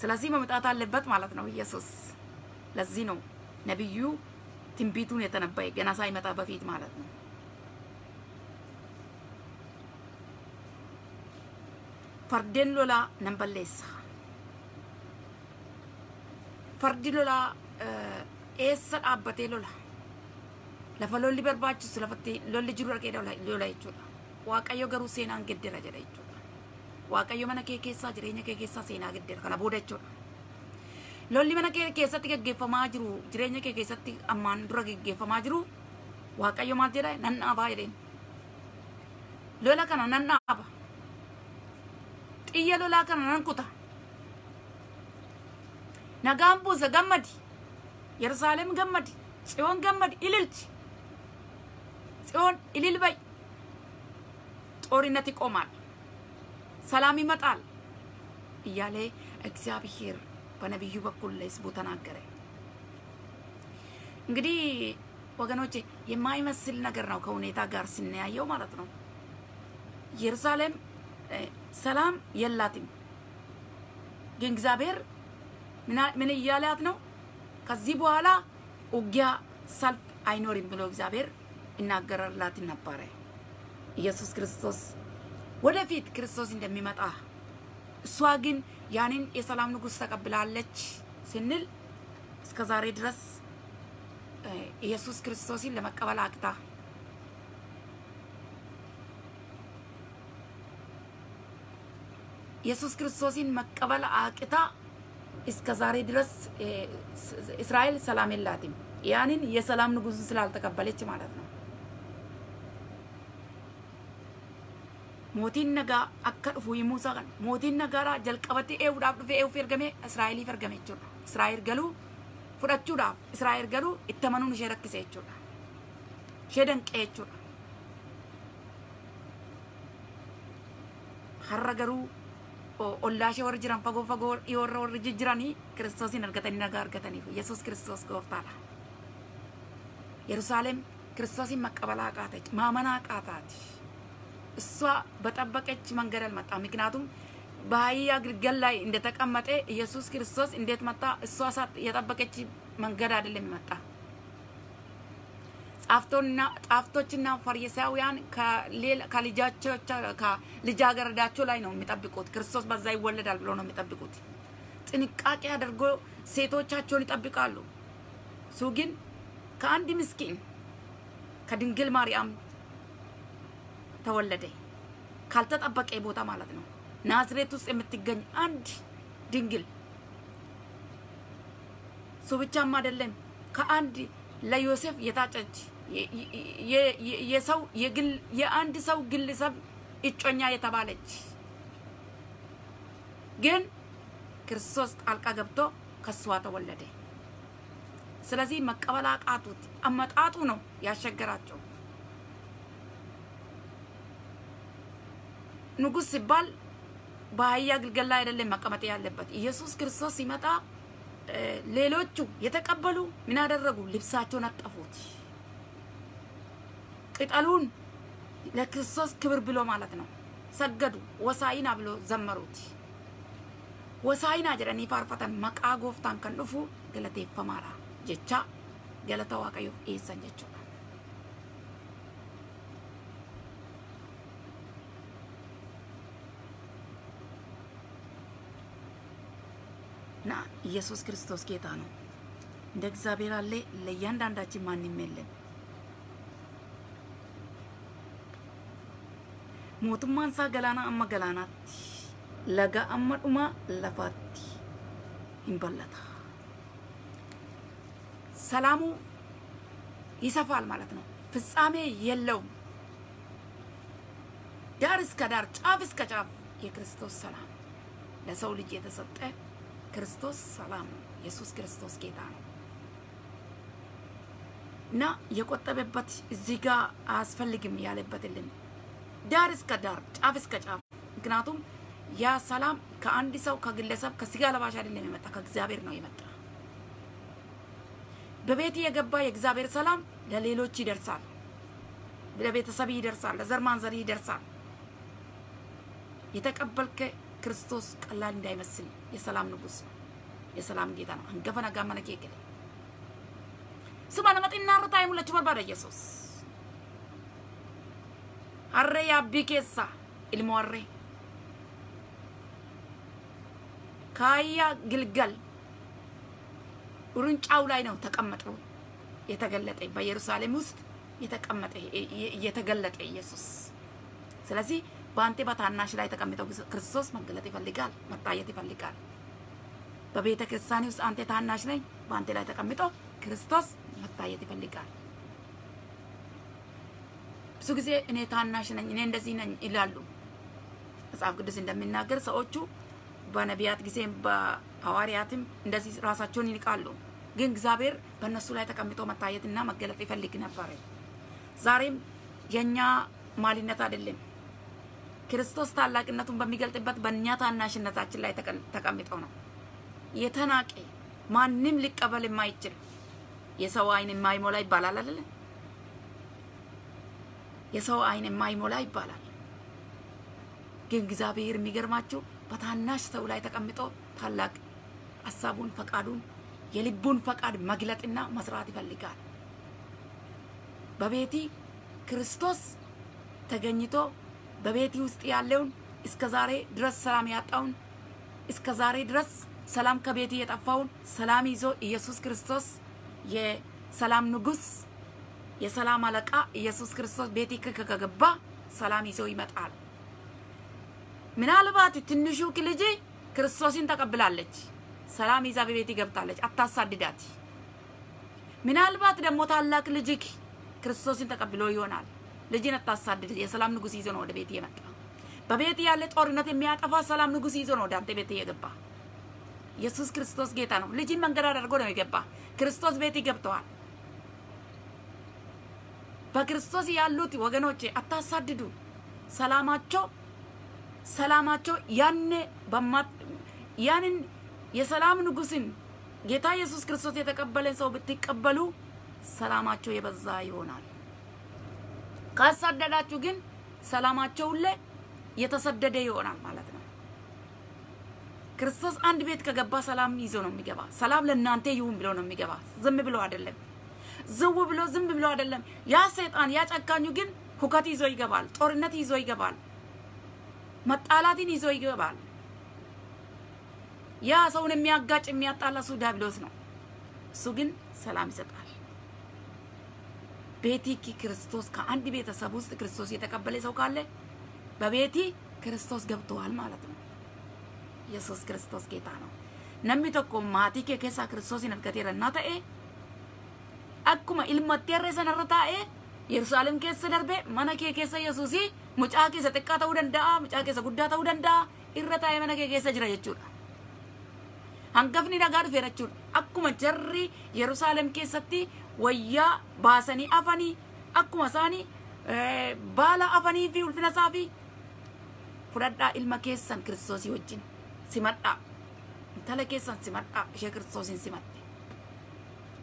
ስለዚህ መምጣት አለበት ማለት ነው ኢየሱስ። ለዚህ ነው ነቢዩ ትንቢቱን የተነበየ ገና ሳይመጣ በፊት ማለት ነው። ፈርዴን ሎላ ነንበሌሳ fardi lolaa eessa dhaabbatee lola lafa lolli barbaachisu lafatti lolli jiru argee lola jechuudha waaqayyo garuu seenaan geddera jedha jechuudha waaqayyo mana kee keessaa jireenya kee keessaa seenaa geddera kana booda jechuudha lolli mana kee keessatti gaggeeffamaa jiru jireenya kee keessatti ammaan dura gaggeeffamaa jiru waaqayyo maal jedha nan dhaabaa jedheen lola kana nan dhaaba xiyya lolaa kana nan kuta nagaan buusa gammadi yerusaalem gammadi ጽዮን ገመድ እልልች ጽዮን እልል በይ። ጦርነት ይቆማል ሰላም ይመጣል እያለ እግዚአብሔር በነቢዩ በኩል ለህዝቡ ተናገረ። እንግዲህ ወገኖቼ የማይመስል ነገር ነው ከሁኔታ ጋር ስናያየው ማለት ነው። ኢየሩሳሌም ሰላም የላትም። ግን እግዚአብሔር ምን እያላት ነው? ከዚህ በኋላ ውጊያ ሰልፍ አይኖርም ብሎ እግዚአብሔር ይናገረላት ነበረ። ኢየሱስ ክርስቶስ ወደፊት ክርስቶስ እንደሚመጣ እሷ ግን ያንን የሰላም ንጉሥ ተቀብላለች ስንል እስከ ዛሬ ድረስ ኢየሱስ ክርስቶስን ለመቀበል አቅታ ኢየሱስ ክርስቶስን መቀበል አቅታ እስከ ዛሬ ድረስ እስራኤል ሰላም የላትም። ያንን የሰላም ንጉሥ ስላልተቀበለች ማለት ነው። mootiin nagaa akka dhufu himuu isaa kana mootiin nagaadhaa jalqabatti eewuudhaaf dhufee eewuuf ergame Israa'eliif ergame jechuudha. Israa'el galuu fudhachuudhaaf Israa'el galuu itti amanuun ishee rakkise jechuudha. Ishee danqee jechuudha. Har'a garuu ollaa ishee warri jiran fagoo fagoo dhiyoorra warri jijjiranii kiristoosiin argatanii nagaa argataniiru. Yesuus kiristoos gooftaadha. Yerusaalem ክርስቶስን መቀበል አቃተች፣ ማመን አቃታት። እሷ በጠበቀች መንገድ አልመጣም። ምክንያቱም በአህያ ግልገል ላይ እንደተቀመጠ ኢየሱስ ክርስቶስ እንዴት መጣ? እሷ የጠበቀች መንገድ አይደለም መጣ። ጻፍቶችና ፈሪሳውያን ከልጃቸው ከልጃገረዳቸው ላይ ነው የሚጠብቁት። ክርስቶስ በዛ ይወለዳል ብሎ ነው የሚጠብቁት። ጥንቃቄ አድርጎ ሴቶቻቸውን ይጠብቃሉ። እሱ ግን ከአንድ ምስኪን ከድንግል ማርያም ተወለደ። ካልተጠበቀ ቦታ ማለት ነው። ናዝሬት ውስጥ የምትገኝ አንድ ድንግል እሱ ብቻም አይደለም፣ ከአንድ ለዮሴፍ የታጨች የሰው የግል የአንድ ሰው ግለሰብ እጮኛ የተባለች ግን ክርስቶስ ጣልቃ ገብቶ ከሷ ተወለደ። ስለዚህ መቀበል አቃቱት። አመጣጡ ነው ያስቸገራቸው። ንጉሥ ሲባል በአህያ ግልገል ላይ አይደለም መቀመጥ ያለበት። ኢየሱስ ክርስቶስ ሲመጣ ሌሎቹ የተቀበሉ ምን አደረጉ? ልብሳቸውን አጠፉት። ቅጠሉን ለክርስቶስ ክብር ብሎ ማለት ነው ሰገዱ። ወሳይና ብሎ ዘመሩት። ወሳይና ጀደኒ ፋርፈተን መቃ ጎፍታን ከን dhufu galateeffamaadha jecha galata waaqayyoof dhiyeessan jechuudha. እና ኢየሱስ ክርስቶስ ጌታ ነው። እንደ እግዚአብሔር አለ ለእያንዳንዳችን ማንም የለም። mootummaan isaa galaana amma galaanaatti laga amma dhuma lafaatti hin ሰላሙ ይሰፋል ማለት ነው። ፍጻሜ የለውም። ዳር እስከ ዳር ጫፍ እስከ ጫፍ የክርስቶስ ሰላም ለሰው ልጅ የተሰጠ ክርስቶስ ሰላም ነው። ኢየሱስ ክርስቶስ ጌታ ነው እና የቆጠበበት እዚህ ጋር አያስፈልግም ያለበትልን ዳር እስከ ዳር ጫፍ እስከ ጫፍ። ምክንያቱም ያ ሰላም ከአንድ ሰው ከግለሰብ ከስጋ ለባሽ አይደለም የመጣ ከእግዚአብሔር ነው የመጣ። በቤት የገባ የእግዚአብሔር ሰላም ለሌሎች ይደርሳል፣ ለቤተሰብ ይደርሳል፣ ለዘር ማንዘር ይደርሳል። የተቀበልከ ክርስቶስ ቀላል እንዳይመስል የሰላም ንጉስ ነው፣ የሰላም ጌታ ነው። አንገፈ ነጋ መነኬ ገለ ስማ ነመጢና ርታ የሙለች በርባደ ኢየሱስ። አሬ ያቢ ኬሳ ilmo harree ከአህያ ግልገል ውርንጫው ላይ ነው ተቀመጠው የተገለጠ። በኢየሩሳሌም ውስጥ የተቀመጠ የተገለጠ ኢየሱስ። ስለዚህ በአንተ በታናሽ ላይ ተቀምጠው ክርስቶስ መገለጥ ይፈልጋል፣ መታየት ይፈልጋል። በቤተ ክርስቲያን ውስጥ አንተ ታናሽ ነኝ፣ በአንተ ላይ ተቀምጦ ክርስቶስ መታየት ይፈልጋል። ብዙ ጊዜ እኔ ታናሽ ነኝ፣ እኔ እንደዚህ ነኝ ይላሉ። መጽሐፍ ቅዱስ እንደሚናገር ሰዎቹ በነቢያት ጊዜም በሐዋርያትም እንደዚህ ራሳቸውን ይንቃሉ። ግን እግዚአብሔር በእነሱ ላይ ተቀምጦ መታየትና መገለጥ ይፈልግ ነበር። ዛሬም የእኛ ማሊነት አይደለም። ክርስቶስ ታላቅነቱን በሚገልጥበት በእኛ ታናሽነታችን ላይ ተቀምጠው ነው የተናቀ ማንም ሊቀበል የማይችል የሰው አይን የማይሞላ ይባላል አይደለ? የሰው አይን የማይሞላ ይባላል። ግን እግዚአብሔር የሚገርማችሁ በታናሽ ሰው ላይ ተቀምጦ ታላቅ ሀሳቡን፣ ፈቃዱን፣ የልቡን ፈቃድ መግለጥና መስራት ይፈልጋል። በቤቲ ክርስቶስ ተገኝቶ በቤቲ ውስጥ ያለውን እስከ ዛሬ ድረስ ሰላም ያጣውን እስከ ዛሬ ድረስ ሰላም ከቤቲ የጠፋውን ሰላም ይዞ ኢየሱስ ክርስቶስ የሰላም ንጉስ የሰላም አለቃ ኢየሱስ ክርስቶስ ቤቲ ከገባ ሰላም ይዞ ይመጣል። ምናልባት ትንሹ ልጅ ክርስቶስን ተቀብላለች፣ ሰላም ይዛ በቤት ገብታለች። አታሳድዳት። ምናልባት ደግሞ ታላቅ ልጅክ ክርስቶስን ተቀብሎ ይሆናል። ልጅን አታሳድድ። የሰላም ንጉስ ይዞ ነው ወደ ቤት የመጣ። በቤት ያለ ጦርነት የሚያጠፋ ሰላም ንጉስ ይዞ ነው ወደ አንተ ቤት የገባ። ኢየሱስ ክርስቶስ ጌታ ነው። ልጅን መንገድ አድርጎ ነው የገባ። ክርስቶስ ቤት ገብተዋል። በክርስቶስ ያሉት ወገኖቼ አታሳድዱ። ሰላማቸው ሰላማቸው ያኔ ያንን የሰላም ንጉስን ጌታ ኢየሱስ ክርስቶስ የተቀበለን ሰው ብትቀበሉ ሰላማቸው የበዛ ይሆናል። ካሳደዳችሁ ግን ሰላማቸው ሁሌ የተሰደደ ይሆናል ማለት ነው። ክርስቶስ አንድ ቤት ከገባ ሰላም ይዞ ነው የሚገባ። ሰላም ለእናንተ ይሁን ብሎ ነው የሚገባ። ዝም ብሎ አይደለም። ዝው ብሎ ዝም ብሎ አይደለም። ያ ሰይጣን ያ ጨካኙ ግን ሁከት ይዞ ይገባል። ጦርነት ይዞ ይገባል። መጣላትን ይዞ ይገባል። ያ ሰውን የሚያጋጭ የሚያጣላ እሱ ዲያብሎስ ነው። እሱ ግን ሰላም ይሰጣል። ቤቲ ክርስቶስ ከአንድ ቤተሰብ ውስጥ ክርስቶስ የተቀበለ ሰው ካለ በቤቲ ክርስቶስ ገብተዋል ማለት ነው። ኢየሱስ ክርስቶስ ጌታ ነው። naa ta'e akkuma ilmatti harree sanarra taa'ee Yerusaalem keessa darbee mana kee keessa Yesuusii mucaa keessa xiqqaa ta'uu danda'a, mucaa keessa guddaa ta'uu danda'a, irra taa'ee mana kee keessa jira jechuudha. Hangafni nagaa dhufeera jechuudha. Akkuma jarri Yerusaalem keessatti wayyaa baasanii afanii akkuma isaanii baala afanii fi ulfina isaa fi fudhadhaa ilma keessan kiristoosii wajjin simadhaa. Intala keessan simadhaa ishee kiristoosiin simatte.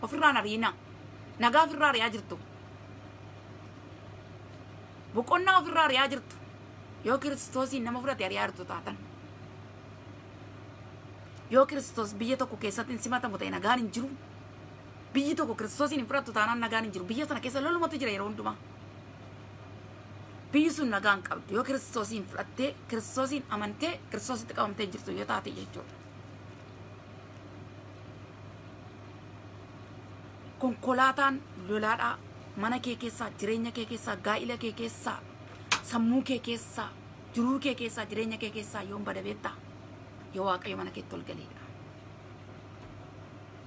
Ofirraan ariinaa. Nagaa ofirraa ari'aa jirtu. Boqonnaa ofirraa ari'aa jirtu. Yoo kiristoosiin nama fudhate ari'aa jirtu taatan. Yoo kiristoos biyya tokko keessatti hin simatamu ta'e nagaan hin jiru. Biyyi tokko kiristoosiin hin fudhattu taanaan nagaan hin jiru. Biyya sana keessa lolumatu jira yeroo hundumaa. Biyyi sun nagaa hin qabdu. Yoo kiristoosiin fudhattee kiristoosiin amantee kiristoositti qabamtee jirtu yoo taate jechuudha. konkolaataan lolaadhaa mana kee keessaa jireenya kee keessaa gaa'ila kee keessaa sammuu kee keessaa jiruu kee keessaa jireenya kee keessaa yoon bada beektaa yoo mana keetti ol.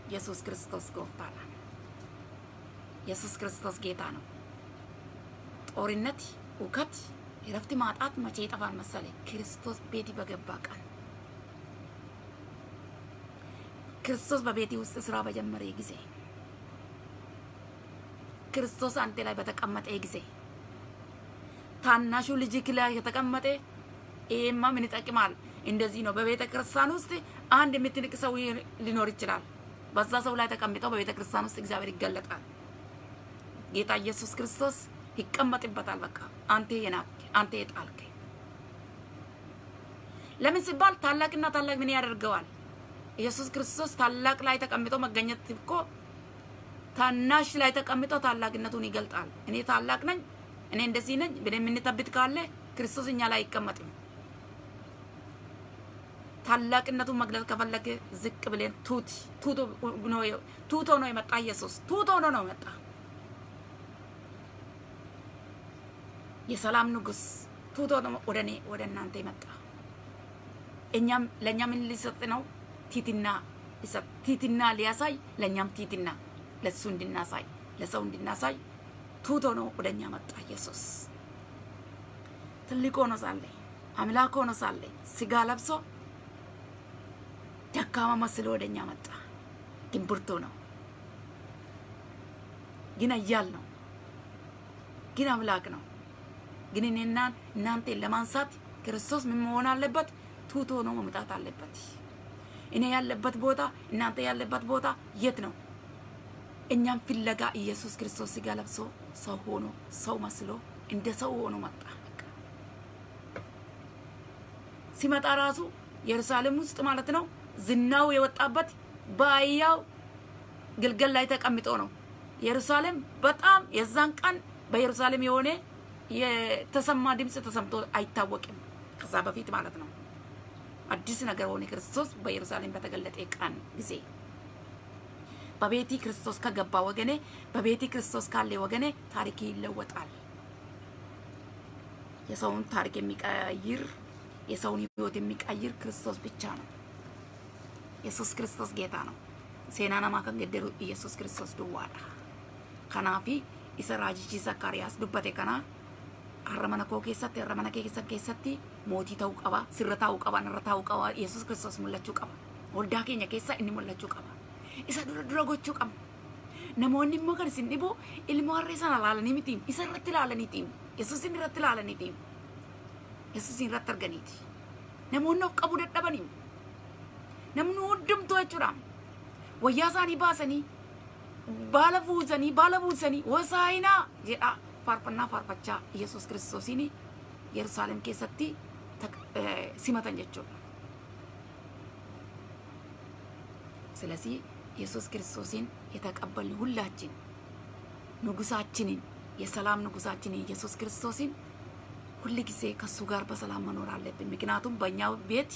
Yesuus Kiristoos gooftaadha. Yesuus Kiristoos ጌታ ነው። ጦርነት፣ እውከት፣ የረፍት ማጣት መቼ ይጠፋል መሰለ? ክርስቶስ ቤት በገባ ቀን ክርስቶስ በቤቴ ውስጥ ስራ በጀመረ ጊዜ ክርስቶስ አንተ ላይ በተቀመጠ ጊዜ ታናሹ ልጅክ ላይ የተቀመጠ ይሄማ ምን ይጠቅማል? እንደዚህ ነው። በቤተ ክርስቲያን ውስጥ አንድ የምትንቅ ሰው ሊኖር ይችላል። በዛ ሰው ላይ ተቀምጠው በቤተ ክርስቲያን ውስጥ እግዚአብሔር ይገለጣል። ጌታ ኢየሱስ ክርስቶስ ይቀመጥበታል። በቃ አንተ የናቅ አንተ የጣልክ ለምን ሲባል ታላቅና ታላቅ ምን ያደርገዋል? ኢየሱስ ክርስቶስ ታላቅ ላይ ተቀምጦ መገኘት እኮ ታናሽ ላይ ተቀምጦ ታላቅነቱን ይገልጣል። እኔ ታላቅ ነኝ፣ እኔ እንደዚህ ነኝ ብለን የምንጠብቅ ካለ ክርስቶስ እኛ ላይ አይቀመጥም። ታላቅነቱን መግለጥ ከፈለገ ዝቅ ብለን ቱት ቱቶ ነው የመጣ ኢየሱስ ቱቶ ነው ነው የመጣ የሰላም ንጉስ ቱቶ ነው ወደ እኔ ወደ እናንተ የመጣ እኛም ለእኛ ሊሰጥ ነው? ቲትና ቲትና ሊያሳይ ለእኛም ቲትና ለሱ እንድናሳይ ለሰው እንድናሳይ ቱቶ ነው ወደኛ መጣ ኢየሱስ። ትልቅ ሆኖ ሳለ አምላክ ሆኖ ሳለ ስጋ ለብሶ ደካማ መስሎ ወደኛ መጣ። ግን ብርቱ ነው፣ ግን ኃያል ነው፣ ግን አምላክ ነው። ግን እኔና እናንተን ለማንሳት ክርስቶስ ምን መሆን አለበት? ቱቶ ነው መምጣት አለበት። እኔ ያለበት ቦታ እናንተ ያለበት ቦታ የት ነው? እኛም ፍለጋ ኢየሱስ ክርስቶስ ስጋ ለብሶ ሰው ሆኖ ሰው መስሎ እንደ ሰው ሆኖ መጣ። ሲመጣ ራሱ ኢየሩሳሌም ውስጥ ማለት ነው ዝናው የወጣበት በአህያው ግልገል ላይ ተቀምጦ ነው። ኢየሩሳሌም በጣም የዛን ቀን በኢየሩሳሌም የሆነ የተሰማ ድምፅ ተሰምቶ አይታወቅም። ከዛ በፊት ማለት ነው። አዲስ ነገር ሆነ ክርስቶስ በኢየሩሳሌም በተገለጠ ቀን ጊዜ በቤቲ ክርስቶስ ከገባ ወገኔ በቤቲ ክርስቶስ ካለ ወገኔ ታሪክ ይለወጣል። የሰውን ታሪክ የሚቀይር የሰውን ህይወት የሚቀይር ክርስቶስ ብቻ ነው። ኢየሱስ ክርስቶስ ጌታ ነው። ሴና ነማ ከንገደሩ ኢየሱስ ክርስቶስ ዱዋዳ ከናፊ dubbate kana har'a mana koo keessatti har'a mana keessa keessatti mootii ta'uu qaba sirra taa'uu qaba narra taa'uu qaba yesus kiristoos mul'achuu qaba waldaa keenya keessa inni mul'achuu qaba isa dura dura gochuu qabna namoonni immoo kan isin dhibu ilmoo harree sana ilaalanii mitiim isa irratti ilaalaniitiim yesuusin irratti ilaalaniitiim yesuusin irratti arganiiti namoonni of qabuu dadhabaniim namni hundumtuu jechuudha wayyaa isaanii baasanii baala buusanii baala buusanii hosaayinaa jedha faarfannaa faarfachaa yesus kiristoosiin yerusaalem keessatti simatan jechuudha. ስለዚህ ኢየሱስ ክርስቶስን የተቀበልን ሁላችን ንጉሳችንን የሰላም ንጉሳችንን ኢየሱስ ክርስቶስን ሁል ጊዜ ከሱ ጋር በሰላም መኖር አለብን። ምክንያቱም በእኛ ቤት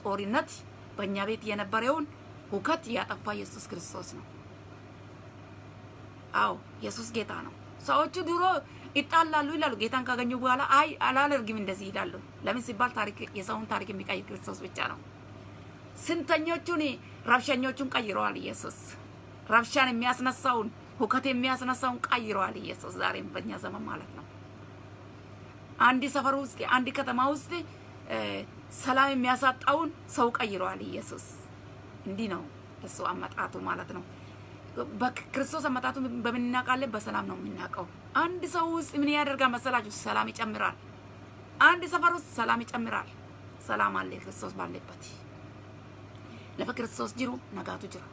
ጦርነት፣ በእኛ ቤት የነበረውን ሁከት ያጠፋ ኢየሱስ ክርስቶስ ነው። አዎ ኢየሱስ ጌታ ነው። ሰዎቹ ድሮ ይጣላሉ ይላሉ። ጌታን ካገኙ በኋላ አይ አላደርግም እንደዚህ ይላሉ። ለምን ሲባል ታሪክ የሰውን ታሪክ የሚቀይር ክርስቶስ ብቻ ነው። ስንተኞቹን ረብሸኞቹን ቀይረዋል ኢየሱስ። ረብሻን የሚያስነሳውን ሁከት የሚያስነሳውን ቀይረዋል ኢየሱስ። ዛሬም በእኛ ዘመን ማለት ነው። አንድ ሰፈር ውስጥ አንድ ከተማ ውስጥ ሰላም የሚያሳጣውን ሰው ቀይረዋል ኢየሱስ። እንዲህ ነው እሱ አመጣቱ ማለት ነው። በክርስቶስ አመጣቱ በምን እናውቃለን? በሰላም ነው የምናውቀው። አንድ ሰው ውስጥ ምን ያደርጋል መሰላችሁ? ሰላም ይጨምራል። አንድ ሰፈር ውስጥ ሰላም ይጨምራል። ሰላም አለ ክርስቶስ ባለበት lafa kiristoos jiru nagaatu jira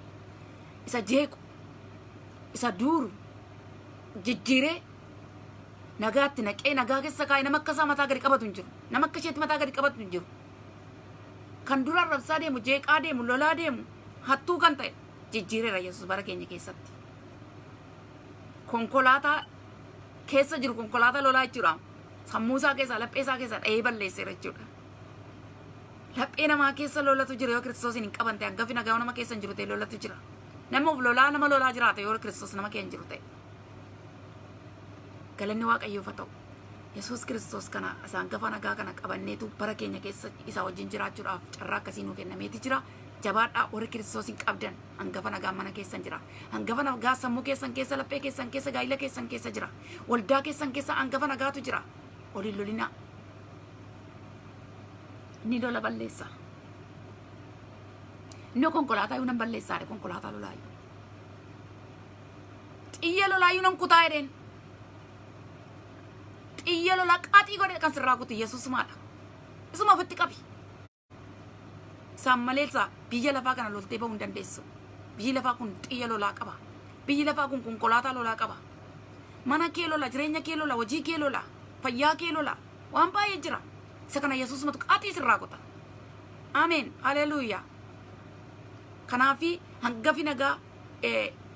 isa jeequ isa duuru jijjiiree nagaatti naqee nagaa keessa kaa'e nama akka isaa mataa gadi qabatu hin jiru nama akka isheetti mataa gadi qabatu hin jiru kan duraan rabsaa deemu jeeqaa deemu lolaa deemu hattuu kan ta'e jijjiireera yesus bara keenya keessatti konkolaataa keessa jiru konkolaataa lolaa jechuudha sammuu isaa keessaa laphee isaa keessaa dha'ee balleesseera jechuudha laphee namaa keessa lolatu jira yoo kiristoos hin qaban ta'e hangafi nagaa nama keessa hin jiru ta'e lolatu jira nama of lolaa nama lolaa jiraate yoo kiristoos nama hin jiru ta'e galanni waaqayyoof haa ta'u yesuus kiristoos kana isaan gafa nagaa kana qabanneetu bara keenya keessa isa wajjin jiraachuudhaaf carraa akkasii nuu kennameeti jira jabaadhaa warri kiristoos hin qabdan hangafa nagaa mana keessan jira hangafa nagaa sammuu keessan keessa laphee keessan keessa gaa'ila keessan keessa jira waldaa keessan keessa hangafa nagaatu jira waliin lolinaa ni lola balleessa. Inni konkolaataa nan balleessaadha konkolaataa lolaayyuu. Xiyya lolaayyuu nan kutaa jedheen. Xiyya lolaa qaxii godhe kan sirraa kutu Yesuus maadha. Isuma ofitti qabi. Isaan maleessa biyya lafaa kana loltee bahuu hin dandeessu. Biyyi lafaa kun xiyya lolaa qaba. Biyyi lafaa kun konkolaataa lolaa qaba. Mana kee lola, jireenya kee lola, hojii kee lola, fayyaa kee lola. Waan baay'ee jira. isa kana yesuusumatu qaxii sirraa kuta ameen haleluuyaa kanaafi hangafi nagaa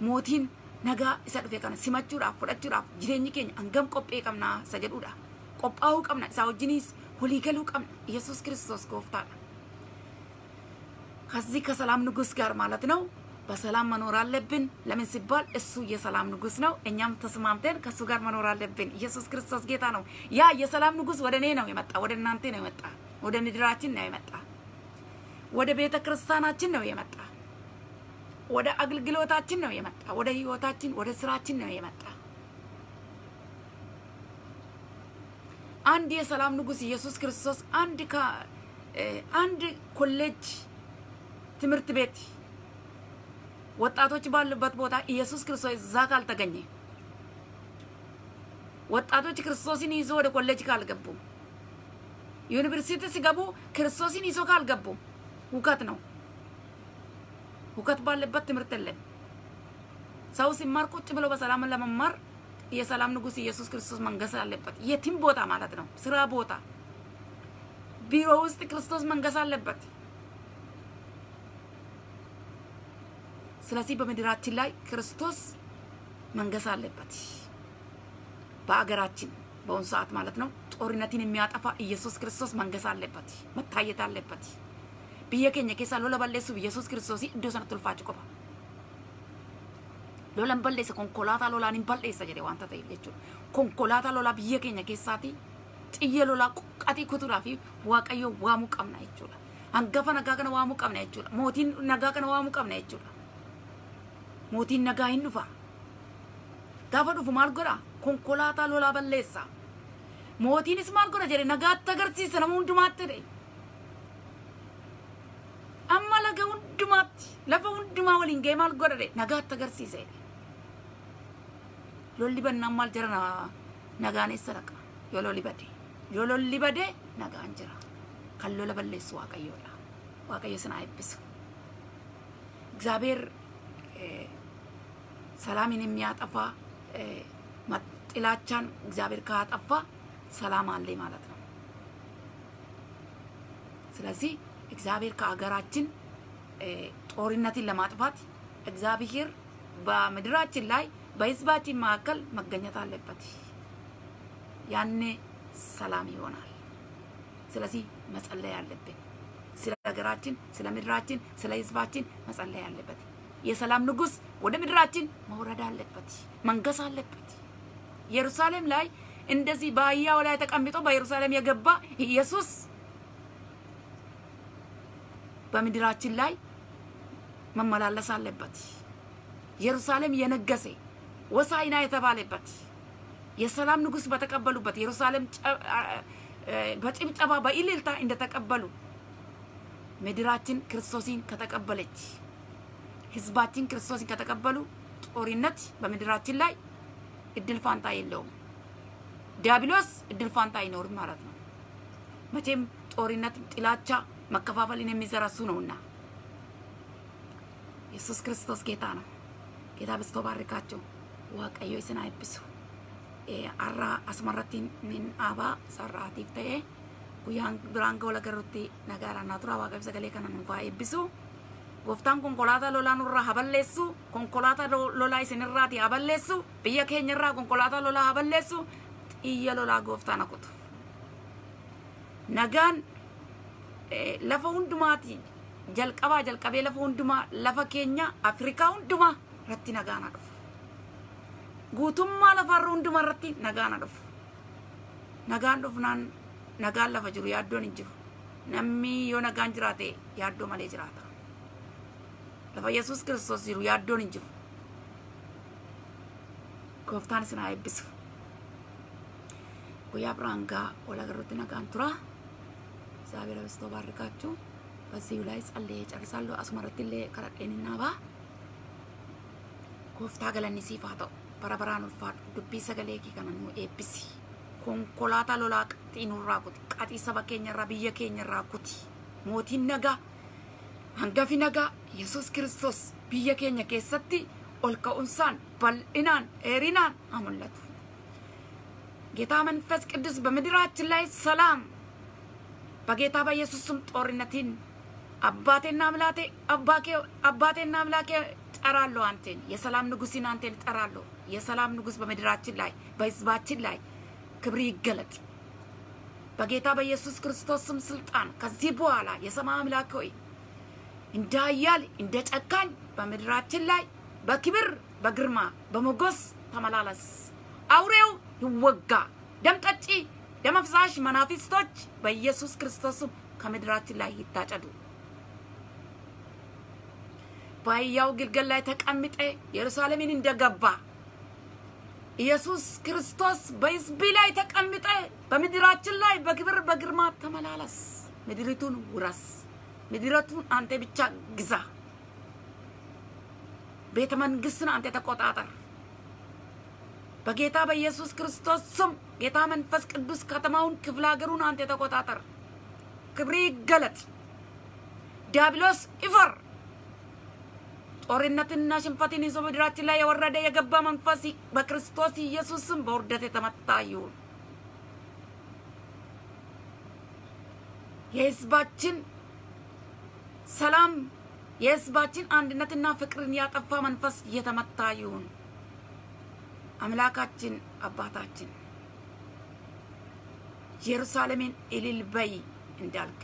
mootiin nagaa isa dhufe kana simachuudhaaf fudhachuudhaaf jireenyi keenya hangam qophee qabnaa isa jedhudha qophaa'uu qabna isaa wajjiniis walii galuu qabna ኢየሱስ ክርስቶስ ጎፍታል ከዚህ ከሰላም ንጉስ ጋር ማለት ነው በሰላም መኖር አለብን። ለምን ሲባል እሱ የሰላም ንጉስ ነው። እኛም ተስማምተን ከእሱ ጋር መኖር አለብን። ኢየሱስ ክርስቶስ ጌታ ነው። ያ የሰላም ንጉስ ወደ እኔ ነው የመጣ፣ ወደ እናንተ ነው የመጣ፣ ወደ ምድራችን ነው የመጣ፣ ወደ ቤተ ክርስቲያናችን ነው የመጣ፣ ወደ አገልግሎታችን ነው የመጣ፣ ወደ ህይወታችን፣ ወደ ስራችን ነው የመጣ። አንድ የሰላም ንጉስ ኢየሱስ ክርስቶስ አንድ አንድ ኮሌጅ ትምህርት ቤት ወጣቶች ባሉበት ቦታ ኢየሱስ ክርስቶስ እዛ ካልተገኘ ወጣቶች ክርስቶስን ይዞ ወደ ኮሌጅ ካልገቡ ዩኒቨርሲቲ ሲገቡ ክርስቶስን ይዞ ካልገቡ ሁከት ነው። ሁከት ባለበት ትምህርት የለም። ሰው ሲማር ቁጭ ብሎ በሰላም ለመማር የሰላም ንጉስ ኢየሱስ ክርስቶስ መንገስ አለበት። የትም ቦታ ማለት ነው። ስራ ቦታ፣ ቢሮ ውስጥ ክርስቶስ መንገስ አለበት። ስለዚህ በምድራችን ላይ ክርስቶስ መንገስ አለበት። በአገራችን በአሁኑ ሰዓት ማለት ነው ጦርነትን የሚያጠፋ ኢየሱስ ክርስቶስ መንገስ አለበት፣ መታየት አለበት። ብየ keenya keessaa lola balleessuuf Yesuus Kiristoos iddoo sanatti ulfaachuu qaba. Lola hin balleessa konkolaataa lolaan hin balleessa jedhe wanta ta'eef jechuudha. Konkolaataa lolaa biyya keenya keessaati xiyya lolaa qaxii kutuudhaa fi waaqayyo waamuu qabna jechuudha. Hangafa nagaa kana waamuu qabna jechuudha. Mootiin nagaa kana waamuu qabna jechuudha. mootiin nagaa hin dhufa. Gaafa dhufu maal godha? Konkolaataa lolaa balleessa. mootiinis maal godha jedhe nagaatti agarsiisa nama hundumaatti jedhe amma laga hundumaatti lafa hundumaa waliin ga'e maal godha jedhe nagaatti agarsiisa jedhe lolli bannaan maal jira na- nagaan eessa dhaqa yoo lolli bade yoo lolli bade nagaan jira kan lola balleessu waaqayyoodha waaqayyo sinaa eebbisu እግዚአብሔር ሰላምን የሚያጠፋ ጥላቻን እግዚአብሔር ካጠፋ ሰላም አለ ማለት ነው። ስለዚህ እግዚአብሔር ከሀገራችን ጦርነትን ለማጥፋት እግዚአብሔር በምድራችን ላይ በህዝባችን መካከል መገኘት አለበት። ያኔ ሰላም ይሆናል። ስለዚህ መጸለይ አለብን። ስለ ሀገራችን፣ ስለ ምድራችን፣ ስለ ህዝባችን መጸለይ አለበት። የሰላም ንጉስ ወደ ምድራችን መውረድ አለበት፣ መንገስ አለበት። ኢየሩሳሌም ላይ እንደዚህ በአህያው ላይ ተቀምጦ በኢየሩሳሌም የገባ ኢየሱስ በምድራችን ላይ መመላለስ አለበት። ኢየሩሳሌም የነገሰ ወሳይና የተባለበት የሰላም ንጉስ በተቀበሉበት ኢየሩሳሌም በጭብጨባ በእልልታ እንደተቀበሉ ምድራችን ክርስቶስን ከተቀበለች ህዝባችን ክርስቶስን ከተቀበሉ ጦርነት በምድራችን ላይ እድል ፋንታ የለውም። ዲያብሎስ እድል ፋንታ አይኖርም ማለት ነው። መቼም ጦርነት፣ ጥላቻ፣ መከፋፈልን የሚዘራ እሱ ነውና ኢየሱስ ክርስቶስ ጌታ ነው። ጌታ በስቶ ባርካቸው ዋቀዮ ስና አይብሱ አራ አስመረቲን አባ ሰራቲፍ waaqayyo sagalee kana nuuf haa eebbisu. Gooftaan konkolaataa lolaa nurraa haa balleessu. Konkolaataa lolaa isinirraati haa balleessu. Biyya keenyarraa konkolaataa lolaa haa balleessu. Xiyya lolaa gooftaan haa kutu. Nagaan lafa hundumaati jalqabaa jalqabee lafa hundumaa lafa keenya Afrikaa hundumaa irratti nagaan haa dhufu. Guutummaa lafarra hundumaa irratti nagaan haa dhufu. Nagaan dhufnaan nagaan lafa jiru yaaddoon hin jiru. Namni yoo nagaan jiraate yaaddoo malee jiraata. Lafa Yesuus Kiristoos jiru yaaddoon hin jiru. Gooftaan isin haa eebbisu. Guyyaa biraan gaa wal agarruutti nagaan tura. እግዚአብሔር በስቶ ባርካችሁ። በዚሁ ላይ ጸልዬ ጨርሳለሁ። አስመረትልኝ ከረጤን ናባ ጎፍታ ገለኒ ሲፋ ta'u bara baraan ulfaadhu dubbii sagalee kee kana nu eebbisi. konkolaataa lolaa qaxii nurraa kuti qaxii saba keenyarraa biyya keenyarraa kuti mootiin nagaa hangafi nagaa yesus kiristoos biyya keenya keessatti ol ka'unsaan bal'inaan dheerinaan haa mul'atu ጌታ መንፈስ ቅዱስ በምድራችን ላይ ሰላም በጌታ በኢየሱስ ስም ጦርነትን አባቴና አምላቴ አባቴና አምላኬ ጠራለሁ አንቴን የሰላም ንጉስን አንቴን ጠራለሁ የሰላም ንጉስ በምድራችን ላይ በህዝባችን ላይ ክብር ይገለጥ በጌታ በኢየሱስ ክርስቶስ ስም ስልጣን ከዚህ በኋላ የሰማይ አምላክ ሆይ እንደ ኃያል እንደ ጨካኝ በምድራችን ላይ በክብር በግርማ በሞገስ ተመላለስ። አውሬው ይወጋ። ደም ጠጪ፣ ደም አፍሳሽ መናፍስቶች በኢየሱስ ክርስቶስ ከምድራችን ላይ ይታጨዱ። በአህያው ግልገል ላይ ተቀምጠ ኢየሩሳሌምን እንደገባ ኢየሱስ ክርስቶስ በሕዝብ ላይ ተቀምጠ በምድራችን ላይ በክብር በግርማ ተመላለስ። ምድሪቱን ውረስ። ምድሪቱን አንተ ብቻ ግዛ። ቤተ መንግስትን አንተ ተቆጣጠር። በጌታ በኢየሱስ ክርስቶስ ስም ጌታ መንፈስ ቅዱስ ከተማውን ክፍለ ሀገሩን አንተ ተቆጣጠር። ክብሪ ይገለጥ። ዲያብሎስ ይፈር። ጦርነትና ሽንፈትን ይዞ ምድራችን ላይ የወረደ የገባ መንፈስ በክርስቶስ ኢየሱስ ስም በውርደት የተመታ ይሁን። የህዝባችን ሰላም የህዝባችን አንድነትና ፍቅርን ያጠፋ መንፈስ የተመታ ይሁን። አምላካችን አባታችን ኢየሩሳሌምን እልል በይ እንዳልክ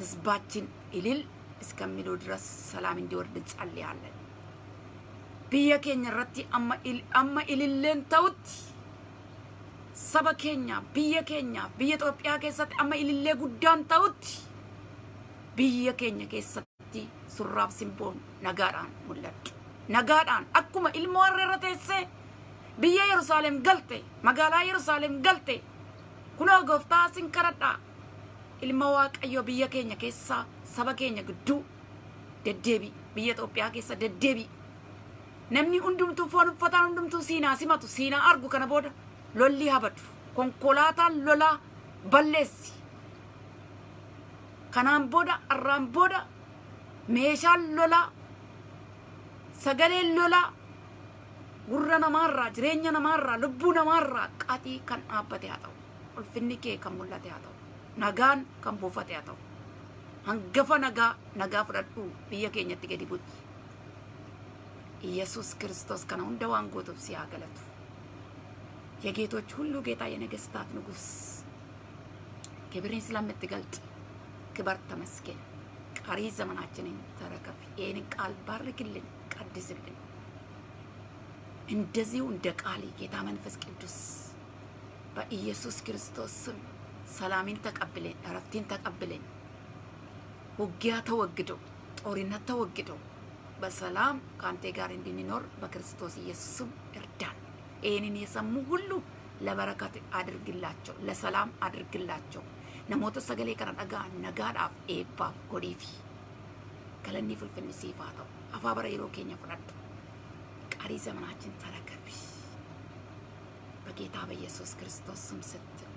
ህዝባችን እልል እስከሚሉ ድረስ ሰላም እንዲወርድ እንጸልያለን። biyya keenya irratti amma amma ililleen ta'utti saba keenya biyya keenya biyya Itoophiyaa keessatti amma ilillee guddaan ta'utti biyya keenya keessatti surraaf simboon nagaadhaan mul'adhu. Nagaadhaan akkuma ilmoo harree irra teessee biyya Yerusaalem galte magaalaa Yerusaalem galte kunoo gooftaa sin kadhadhaa ilma waaqayyo biyya keenya keessa saba keenya gidduu deddeebi biyya Itoophiyaa keessa deddeebi namni hundumtuu foon uffataan hundumtuu siinaa simatu siinaa argu kana booda lolli habadu konkolaataan lolaa balleessi kanaan booda arraan booda meeshaan lolaa sagaleen lolaa gurra namaarraa jireenya namaarraa lubbuu namaarraa qaxii kan dhaabbate haa ta'u ulfinni kee kan mul'ate haa ta'u nagaan kan buufate haa ta'u hangafa nagaa nagaa fudhadhu biyya keenyatti gadi bu'i ኢየሱስ ክርስቶስ ከነ ሁንደ ዋን ጎቶብ ሲያገለቱ የጌቶች ሁሉ ጌታ የነገስታት ንጉስ ክብርን ስለምትገልጥ ክበር ተመስገን። ቀሪ ዘመናችንን ተረከብ። ይህንን ቃል ባርክልን፣ ቀድስልን። እንደዚሁ እንደ ቃል ጌታ መንፈስ ቅዱስ በኢየሱስ ክርስቶስ ስም ሰላምን ተቀብለን እረፍትን ተቀብለን ውጊያ ተወግዶ ጦርነት ተወግዶ በሰላም ከአንተ ጋር እንድንኖር በክርስቶስ ኢየሱስም እርዳን። ይህንን የሰሙ ሁሉ ለበረከት አድርግላቸው፣ ለሰላም አድርግላቸው። sagalee kana dhagaa nagaadhaaf eebbaaf godhiifi galanni fulfinni siif haa ta'u afaa bara yeroo qarii ዘመናችን ተረከቢ በጌታ በኢየሱስ ክርስቶስ ስም ስትል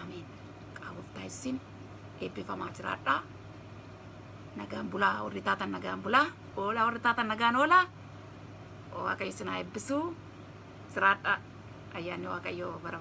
አሜን ቃቡፍታ ይሲን ኤብቢፈማ ጅራadha nagaan bulaa warri taatan nagaan bulaa oolaa warri taatan nagaan oolaa waaqayyo isin haa eebbisuu jiraadha ayyaanni waaqayyo bara